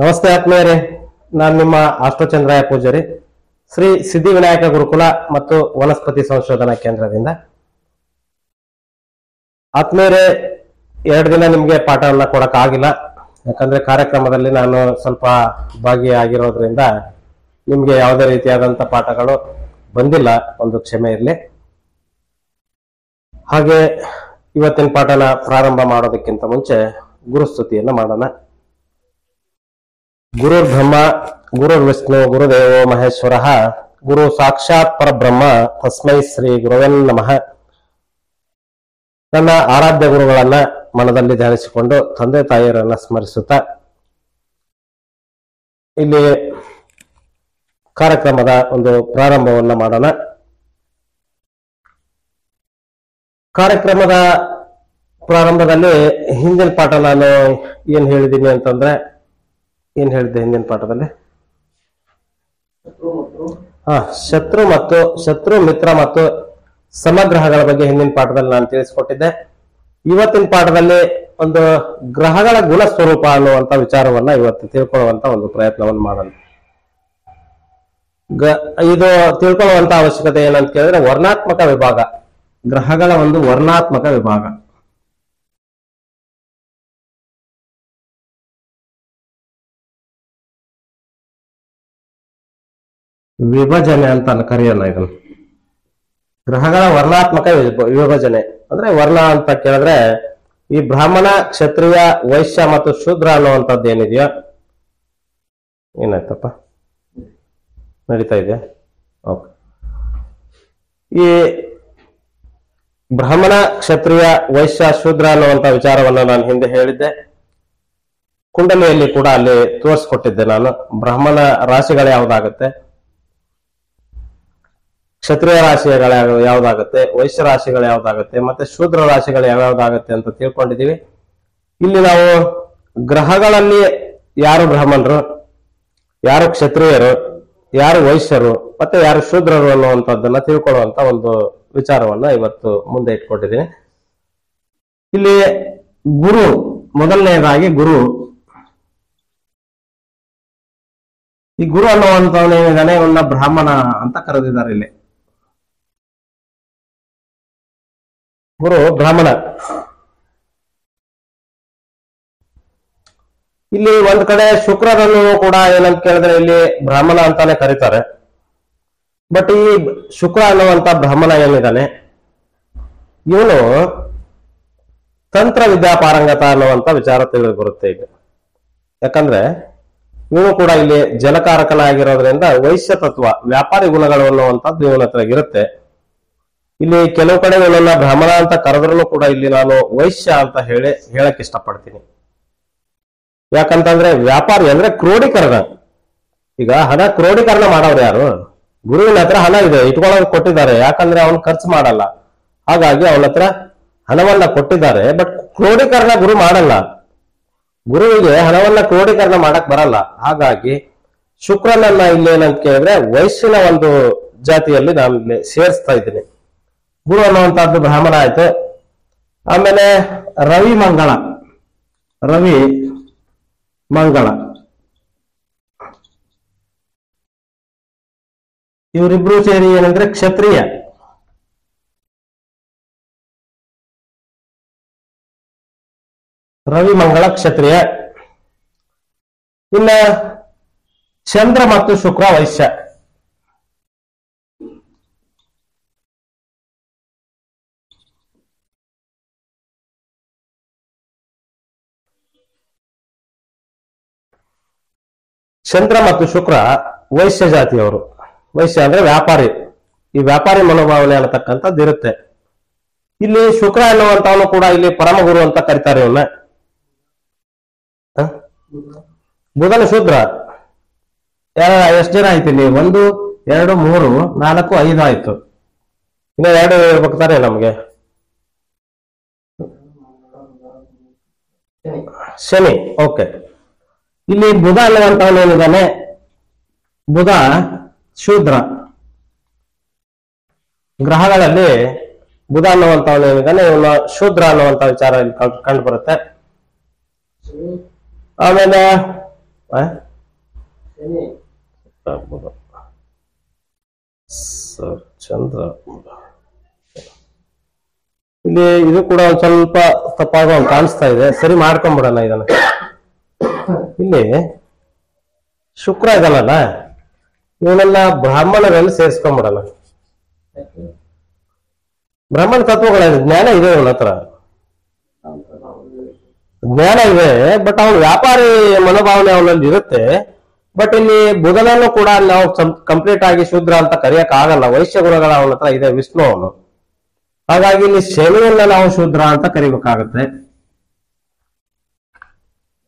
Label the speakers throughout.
Speaker 1: ನಮಸ್ತೆ ಆತ್ಮೀಯರೇ, ನಾನು ನಿಮ್ಮ ಅಷ್ಟಚಂದ್ರಾಯ ಪೂಜಾರಿ, ಶ್ರೀ ಸಿದ್ಧಿವಿನಾಯಕ ಗುರುಕುಲ ಮತ್ತು ವನಸ್ಪತಿ ಸಂಶೋಧನಾ ಕೇಂದ್ರದಿಂದ. ಆತ್ಮೀಯರೇ, ಎರಡು ದಿನ ನಿಮಗೆ ಪಾಠವನ್ನ ಕೊಡಕ್ ಆಗಿಲ್ಲ. ಯಾಕಂದ್ರೆ ಕಾರ್ಯಕ್ರಮದಲ್ಲಿ ನಾನು ಸ್ವಲ್ಪ ಭಾಗಿಯಾಗಿರೋದ್ರಿಂದ ನಿಮ್ಗೆ ಯಾವುದೇ ರೀತಿಯಾದಂತ ಪಾಠಗಳು ಬಂದಿಲ್ಲ, ಒಂದು ಕ್ಷಮೆ ಇರಲಿ. ಹಾಗೆ ಇವತ್ತಿನ ಪಾಠನ ಪ್ರಾರಂಭ ಮಾಡೋದಕ್ಕಿಂತ ಮುಂಚೆ ಗುರುಸ್ತುತಿಯನ್ನು ಮಾಡೋಣ. ಗುರುರ್ ಬ್ರಹ್ಮ, ಗುರುರ್ ವಿಷ್ಣು ಗುರುದೇವೋ ಮಹೇಶ್ವರ, ಗುರು ಸಾಕ್ಷಾತ್ ಪರಬ್ರಹ್ಮ, ತಸ್ಮೈ ಶ್ರೀ ಗುರುವೆನ್ ನಮಃ. ನನ್ನ ಆರಾಧ್ಯ ಗುರುಗಳನ್ನ ಮನದಲ್ಲಿ ಧ್ಯಾನಿಸಿಕೊಂಡು ತಂದೆ ತಾಯಿಯರನ್ನ ಸ್ಮರಿಸುತ್ತಾ, ಇಲ್ಲಿ ಕಾರ್ಯಕ್ರಮದ ಒಂದು ಪ್ರಾರಂಭವನ್ನ ಮಾಡೋಣ. ಕಾರ್ಯಕ್ರಮದ ಪ್ರಾರಂಭದಲ್ಲಿ ಹಿಂದಿನ ಪಾಠ ನಾನು ಏನ್ ಹೇಳಿದ್ದೀನಿ ಅಂತಂದ್ರೆ ಏನ್ ಹೇಳಿದ್ದೆ ಹಿಂದಿನ ಪಾಠದಲ್ಲಿ? ಹಾ ಶತ್ರು ಮತ್ತು ಶತ್ರು ಮಿತ್ರ ಮತ್ತು ಸಮಗ್ರಹಗಳ ಬಗ್ಗೆ ಹಿಂದಿನ ಪಾಠದಲ್ಲಿ ನಾನು ತಿಳಿಸಿಕೊಟ್ಟಿದ್ದೆ. ಇವತ್ತಿನ ಪಾಠದಲ್ಲಿ ಒಂದು ಗ್ರಹಗಳ ಗುಣ ಸ್ವರೂಪ ಅನ್ನುವಂತ ವಿಚಾರವನ್ನ ಇವತ್ತು ತಿಳ್ಕೊಳ್ಳುವಂತ ಒಂದು ಪ್ರಯತ್ನವನ್ನು ಮಾಡೋಣ. ಗ- ಇದು ತಿಳ್ಕೊಳ್ಳುವಂತ ಅವಶ್ಯಕತೆ ಏನಂತ ಕೇಳಿದ್ರೆ ವರ್ಣಾತ್ಮಕ ವಿಭಾಗ. ಗ್ರಹಗಳ ಒಂದು ವರ್ಣಾತ್ಮಕ ವಿಭಾಗ. ವಿಭಜನೆ ಅಂತ ಕರೆಯೋಣ ಇದನ್ನ. ಗ್ರಹಗಳ ವರ್ಣಾತ್ಮಕ ವಿಭ- ವಿಭಜನೆ. ಅಂದ್ರೆ ವರ್ಣ ಅಂತ ಕೇಳಿದ್ರೆ, ಈ ಬ್ರಾಹ್ಮಣ, ಕ್ಷತ್ರಿಯ, ವೈಶ್ಯ ಮತ್ತು ಶೂದ್ರ ಅನ್ನುವಂಥದ್ದು ಏನಿದೆಯೋ? ಏನಾಯ್ತಪ್ಪ? ನಡೀತಾ ಇದೆಯಾ? ಓಕೆ. ಈ ಬ್ರಾಹ್ಮಣ, ಕ್ಷತ್ರಿಯ, ವೈಶ್ಯ, ಶೂದ್ರ ಅನ್ನುವಂಥ ವಿಚಾರವನ್ನು ನಾನು ಹಿಂದೆ ಹೇಳಿದ್ದೆ. ಕುಂಡಲಿಯಲ್ಲಿ ಕೂಡ ಅಲ್ಲಿ ತೋರಿಸ್ಕೊಟ್ಟಿದ್ದೆ ನಾನು. ಬ್ರಾಹ್ಮಣ ರಾಶಿಗಳು ಯಾವ್ದಾಗುತ್ತೆ? ಕ್ಷತ್ರಿಯ ರಾಶಿಗಳು ಯಾವ- ಯಾವ್ದಾಗುತ್ತೆ, ವೈಶ್ಯ ರಾಶಿಗಳು ಯಾವ್ದಾಗುತ್ತೆ, ಮತ್ತೆ ಶೂದ್ರ ರಾಶಿಗಳು ಯಾವ್ಯಾವ್ದಾಗುತ್ತೆ ಅಂತ ತಿಳ್ಕೊಂಡಿದೀವಿ. ಇಲ್ಲಿ ನಾವು ಗ್ರಹಗಳಲ್ಲಿ ಯಾರು ಬ್ರಾಹ್ಮಣರು, ಯಾರು ಕ್ಷತ್ರಿಯರು, ಯಾರು ವೈಶ್ಯರು, ಮತ್ತೆ ಯಾರು ಶೂದ್ರರು ಅನ್ನುವಂಥದ್ದನ್ನ ತಿಳ್ಕೊಳ್ಳುವಂತ ಒಂದು ವಿಚಾರವನ್ನ ಇವತ್ತು ಮುಂದೆ ಇಟ್ಕೊಂಡಿದ್ದೀನಿ ಇಲ್ಲಿ ಗುರು ಮೊದಲನೆಯದಾಗಿ ಗುರು. ಈ ಗುರು ಅನ್ನುವಂಥವನೇನಿದ್ದಾನೆ ಇವನ್ನ ಬ್ರಾಹ್ಮಣ ಅಂತ ಕರೆದಿದ್ದಾರೆ ಇಲ್ಲಿ. ಗುರು ಬ್ರಾಹ್ಮಣ. ಇಲ್ಲಿ ಒಂದ್ ಕಡೆ ಶುಕ್ರರನ್ನು ಕೂಡ ಏನಂತ ಕೇಳಿದ್ರೆ ಇಲ್ಲಿ ಬ್ರಾಹ್ಮಣ ಅಂತಾನೆ ಕರೀತಾರೆ. ಬಟ್ ಈ ಶುಕ್ರ ಅನ್ನುವಂತ ಬ್ರಾಹ್ಮಣ ಏನಿದ್ದಾನೆ? ಇವನು ತಂತ್ರ ವಿದ್ಯಾಪಾರಂಗತ ಅನ್ನುವಂತ ವಿಚಾರ ತಿಳಿದು ಬರುತ್ತೆ ಇದು ಯಾಕಂದ್ರೆ ಇವನು ಕೂಡ ಇಲ್ಲಿ ಜಲಕಾರಕನಾಗಿರೋದ್ರಿಂದ ವೈಶ್ಯ ತತ್ವ, ವ್ಯಾಪಾರಿ ಗುಣಗಳು ಅನ್ನುವಂಥದ್ದು ಇವನ ಹತ್ರ ಇರುತ್ತೆ. ಇಲ್ಲಿ ಕೆಲವು ಕಡೆ ಇವನನ್ನ ಬ್ರಾಹ್ಮಣ ಅಂತ ಕರೆದ್ರೂ ಕೂಡ ಇಲ್ಲಿ ನಾನು ವೈಶ್ಯ ಅಂತ ಹೇಳಿ ಹೇಳಕ್ ಇಷ್ಟಪಡ್ತೀನಿ. ಯಾಕಂತಂದ್ರೆ ವ್ಯಾಪಾರಿ ಅಂದ್ರೆ ಕ್ರೋಢೀಕರಣ. ಈಗ ಹಣ ಕ್ರೋಢೀಕರಣ ಮಾಡೋರು ಯಾರು? ಗುರುವಿನ ಹತ್ರ ಹಣ ಇದೆ ಇಟ್ಕೊಳ್ಳೋದು ಕೊಟ್ಟಿದ್ದಾರೆ, ಯಾಕಂದ್ರೆ ಅವನು ಖರ್ಚು ಮಾಡಲ್ಲ. ಹಾಗಾಗಿ ಅವನ ಹತ್ರ ಹಣವನ್ನ ಕೊಟ್ಟಿದ್ದಾರೆ, ಬಟ್ ಕ್ರೋಢೀಕರಣ ಗುರು ಮಾಡಲ್ಲ. ಗುರುವಿಗೆ ಹಣವನ್ನ ಕ್ರೋಢೀಕರಣ ಮಾಡಕ್ ಬರಲ್ಲ. ಹಾಗಾಗಿ ಶುಕ್ರನನ್ನ ಇಲ್ಲಿ ಏನಂತ ಕೇಳಿದ್ರೆ ವಯಸ್ಸಿನ ಒಂದು ಜಾತಿಯಲ್ಲಿ ನಾನು ಇಲ್ಲಿ ಸೇರಿಸ್ತಾ ಇದ್ದೀನಿ. ಗುರು ಅನ್ನುವಂತಹದ್ದು ಬ್ರಾಹ್ಮಣ ಆಯ್ತು. ಆಮೇಲೆ ರವಿ ಮಂಗಳ. ರವಿ ಮಂಗಳ. ಇವರಿಬ್ರು ಸೇರಿ ಏನಂದ್ರೆ ಕ್ಷತ್ರಿಯ. ರವಿ ಮಂಗಳ, ಕ್ಷತ್ರಿಯ. ಇನ್ನ ಚಂದ್ರ ಮತ್ತು ಶುಕ್ರ ವೈಶ್ಯ. ಚಂದ್ರ ಮತ್ತು ಶುಕ್ರ ವೈಶ್ಯ ಜಾತಿಯವರು. ವೈಶ್ಯ ಅಂದ್ರೆ ವ್ಯಾಪಾರಿ. ಈ ವ್ಯಾಪಾರಿ ಮನೋಭಾವನೆ ಅನ್ನತಕ್ಕಂಥದ್ದು ಇರುತ್ತೆ. ಇಲ್ಲಿ ಶುಕ್ರ ಅನ್ನುವಂತವನು ಕೂಡ ಇಲ್ಲಿ ಪರಮಗುರು ಅಂತ ಕರಿತಾರೆ ಇವನ್ನ? ಬುಧನ ಶೂದ್ರ. ಎಷ್ಟು ಜನ ಆಯ್ತು ಇಲ್ಲಿ? ಒಂದು, ಎರಡು, ಮೂರು, ನಾಲ್ಕು, ಐದು ಆಯ್ತು. ಇನ್ನು ಎರಡು ಹೇಳ್ಬೇಕಾರೆ ನಮ್ಗೆ. ಶನಿ. ಓಕೆ. ಇಲ್ಲಿ ಬುಧ ಅನ್ನುವಂಥವನು ಏನಿದ್ದಾನೆ? ಬುಧ ಶೂದ್ರ. ಗ್ರಹಗಳಲ್ಲಿ ಬುಧ ಅನ್ನುವಂಥವನು ಏನಿದ್ದಾನೆ? ಇವನು ಶೂದ್ರ ಅನ್ನುವಂಥ ವಿಚಾರ ಇಲ್ಲಿ ಕಂಡು ಬರುತ್ತೆ ಆಮೇಲೆ. ಸರ್ ಚಂದ್ರ. ಇಲ್ಲಿ ಇದು ಕೂಡ ಒಂದ್ ಸ್ವಲ್ಪ ತಪ್ಪಾಗ ಕಾಣಿಸ್ತಾ ಇದೆ. ಸರಿ ಮಾಡ್ಕೊಂಡ್ಬಿಡೋಣ ಇದನ್ನ. ಇಲ್ಲಿ ಶುಕ್ರ ಇದಲ್ಲಲ್ಲ? ಇವನೆಲ್ಲ ಬ್ರಾಹ್ಮಣರಲ್ಲಿ
Speaker 2: ಸೇರಿಸ್ಕೊಂಡ್ಬಿಡಲ್ಲ?
Speaker 1: ಬ್ರಾಹ್ಮಣ ತತ್ವಗಳ ಜ್ಞಾನ ಇದೆ ಅವನ ಹತ್ರ. ಜ್ಞಾನ ಇದೆ, ಬಟ್ ಅವನು ವ್ಯಾಪಾರಿ ಮನೋಭಾವನೆ ಅವನಲ್ಲಿ ಇರುತ್ತೆ. ಬಟ್ ಇಲ್ಲಿ ಬುಧನನ್ನು ಕೂಡ ನಾವು ಕಂಪ್ಲೀಟ್ ಆಗಿ ಶೂದ್ರ ಅಂತ ಕರೆಯಕ್ ಆಗಲ್ಲ. ವೈಶ್ಯ ಗುಣಗಳ ಅವನ ಹತ್ರ ಇದೆ ವಿಷ್ಣು ಅವನು. ಹಾಗಾಗಿ ಇಲ್ಲಿ ಶನಿಯನ್ನ ನಾವು ಶೂದ್ರ ಅಂತ ಕರಿಬೇಕಾಗತ್ತೆ
Speaker 2: ಈ ಫೋಟೋನ ನೀವು ಬದಲಾಯಿಸ್ಬಿಟ್ರೆ
Speaker 1: ಹ?
Speaker 2: ಈ ಫೋಟೋನ ಬದಲಾಯಿಸ್ಬಿಟ್ರೆ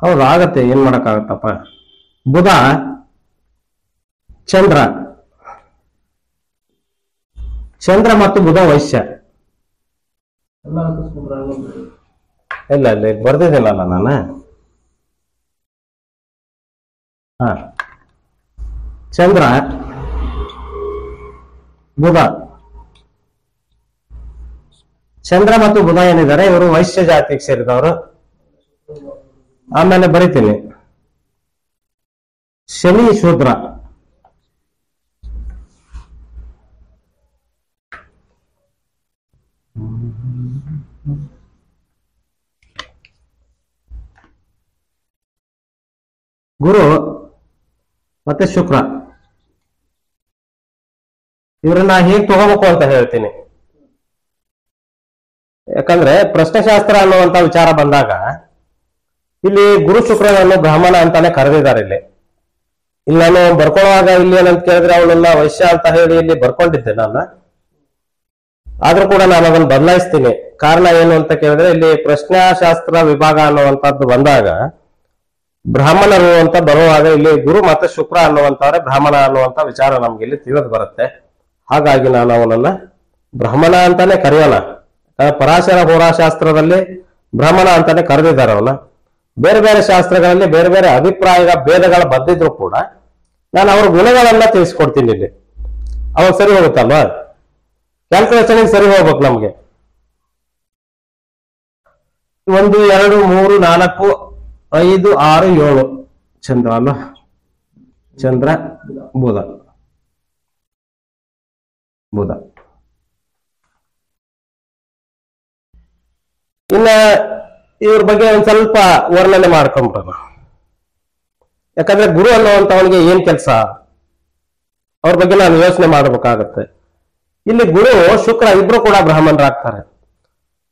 Speaker 1: ಹೌದು, ಆಗತ್ತೆ. ಏನ್ ಮಾಡಕ್ಕಾಗತ್ತಪ್ಪ? ಬುಧ, ಚಂದ್ರ. ಚಂದ್ರ ಮತ್ತು ಬುಧ ವೈಶ್ಯ. ಇಲ್ಲ ಇಲ್ಲ ಬರ್ದಿದ್ದೀನಲ್ಲ ನಾನು. ಚಂದ್ರ, ಬುಧ. ಚಂದ್ರ ಮತ್ತು ಬುಧ ಏನಿದ್ದಾರೆ, ಇವರು ವೈಶ್ಯ ಜಾತಿಗೆ ಸೇರಿದವರು. ಆಮೇಲೆ ಬರಿತೀನಿ. ಶನಿ ಶೂದ್ರ. ಗುರು ಮತ್ತೆ ಶುಕ್ರ. ಇವರನ್ನ ಹೇಗೆ ತಗೋಬೇಕು ಅಂತ ಹೇಳ್ತೀನಿ. ಯಾಕಂದ್ರೆ ಪ್ರಶ್ನೆಶಾಸ್ತ್ರ ಅನ್ನುವಂತ ವಿಚಾರ ಬಂದಾಗ ಇಲ್ಲಿ ಗುರು ಶುಕ್ರನನ್ನು ಬ್ರಾಹ್ಮಣ ಅಂತಾನೆ ಕರೆದಿದ್ದಾರೆ ಇಲ್ಲಿ. ಇಲ್ಲಿ ನಾನು ಬರ್ಕೊಳ್ಳುವಾಗ ಇಲ್ಲಿ ಏನಂತ ಕೇಳಿದ್ರೆ ಅವಳೆಲ್ಲ ವೈಶ್ಯ ಅಂತ ಹೇಳಿ ಇಲ್ಲಿ ಬರ್ಕೊಂಡಿದ್ದೆ ನಾನು. ಆದ್ರೂ ಕೂಡ ನಾನು ಅದನ್ನ ಬದಲಾಯಿಸ್ತೀನಿ. ಕಾರಣ ಏನು ಅಂತ ಕೇಳಿದ್ರೆ ಇಲ್ಲಿ ಪ್ರಶ್ನಾಶಾಸ್ತ್ರ ವಿಭಾಗ ಅನ್ನುವಂಥದ್ದು ಬಂದಾಗ ಬ್ರಾಹ್ಮಣರು ಅಂತ ಬರುವಾಗ ಇಲ್ಲಿ ಗುರು ಮತ್ತೆ ಶುಕ್ರ ಅನ್ನುವಂಥವ್ರೆ ಬ್ರಾಹ್ಮಣ ಅನ್ನುವಂತ ವಿಚಾರ ನಮ್ಗೆ ಇಲ್ಲಿ ತಿಳಿದು ಬರುತ್ತೆ. ಹಾಗಾಗಿ ನಾನು ಅವನನ್ನ ಬ್ರಾಹ್ಮಣ ಅಂತಾನೆ ಕರೆಯೋಣ. ಪರಾಶರ ಹೋರಾಶಾಸ್ತ್ರದಲ್ಲಿ ಭ್ರಮಣ ಅಂತಾನೆ ಕರೆದಿದ್ದಾರೆ ಅವನ್ನ ಬೇರೆ ಬೇರೆ ಶಾಸ್ತ್ರಗಳಲ್ಲಿ ಬೇರೆ ಬೇರೆ ಅಭಿಪ್ರಾಯ ಭೇದಗಳು ಬಂದಿದ್ರು ಕೂಡ ನಾನು ಅವ್ರ ಗುಣಗಳನ್ನ ತಿಳಿಸ್ಕೊಡ್ತೀನಿ ಇಲ್ಲಿ. ಅವಾಗ ಸರಿ ಹೋಗುತ್ತಲ್ವಾ? ಕ್ಯಾಲ್ಕುಲೇಷನ್ ಸರಿ ಹೋಗ್ಬೇಕು ನಮ್ಗೆ. ಒಂದು, ಎರಡು, ಮೂರು, ನಾಲ್ಕು, ಐದು, ಆರು, ಏಳು. ಚಂದ್ರ ಅಲ್ಲ ಚಂದ್ರ, ಬುಧ. ಬುಧ. ಇನ್ನ ಇವ್ರ ಬಗ್ಗೆ ಒಂದ್ ಸ್ವಲ್ಪ ವರ್ಣನೆ ಮಾಡ್ಕೊಂಬಿಡೋಣ. ಯಾಕಂದ್ರೆ ಗುರು ಅನ್ನುವಂಥವನಿಗೆ ಏನ್ ಕೆಲಸ? ಅವ್ರ ಬಗ್ಗೆ ನಾನು ಯೋಚನೆ ಮಾಡಬೇಕಾಗತ್ತೆ. ಇಲ್ಲಿ ಗುರು, ಶುಕ್ರ ಇಬ್ರು ಕೂಡ ಬ್ರಾಹ್ಮಣರಾಗ್ತಾರೆ.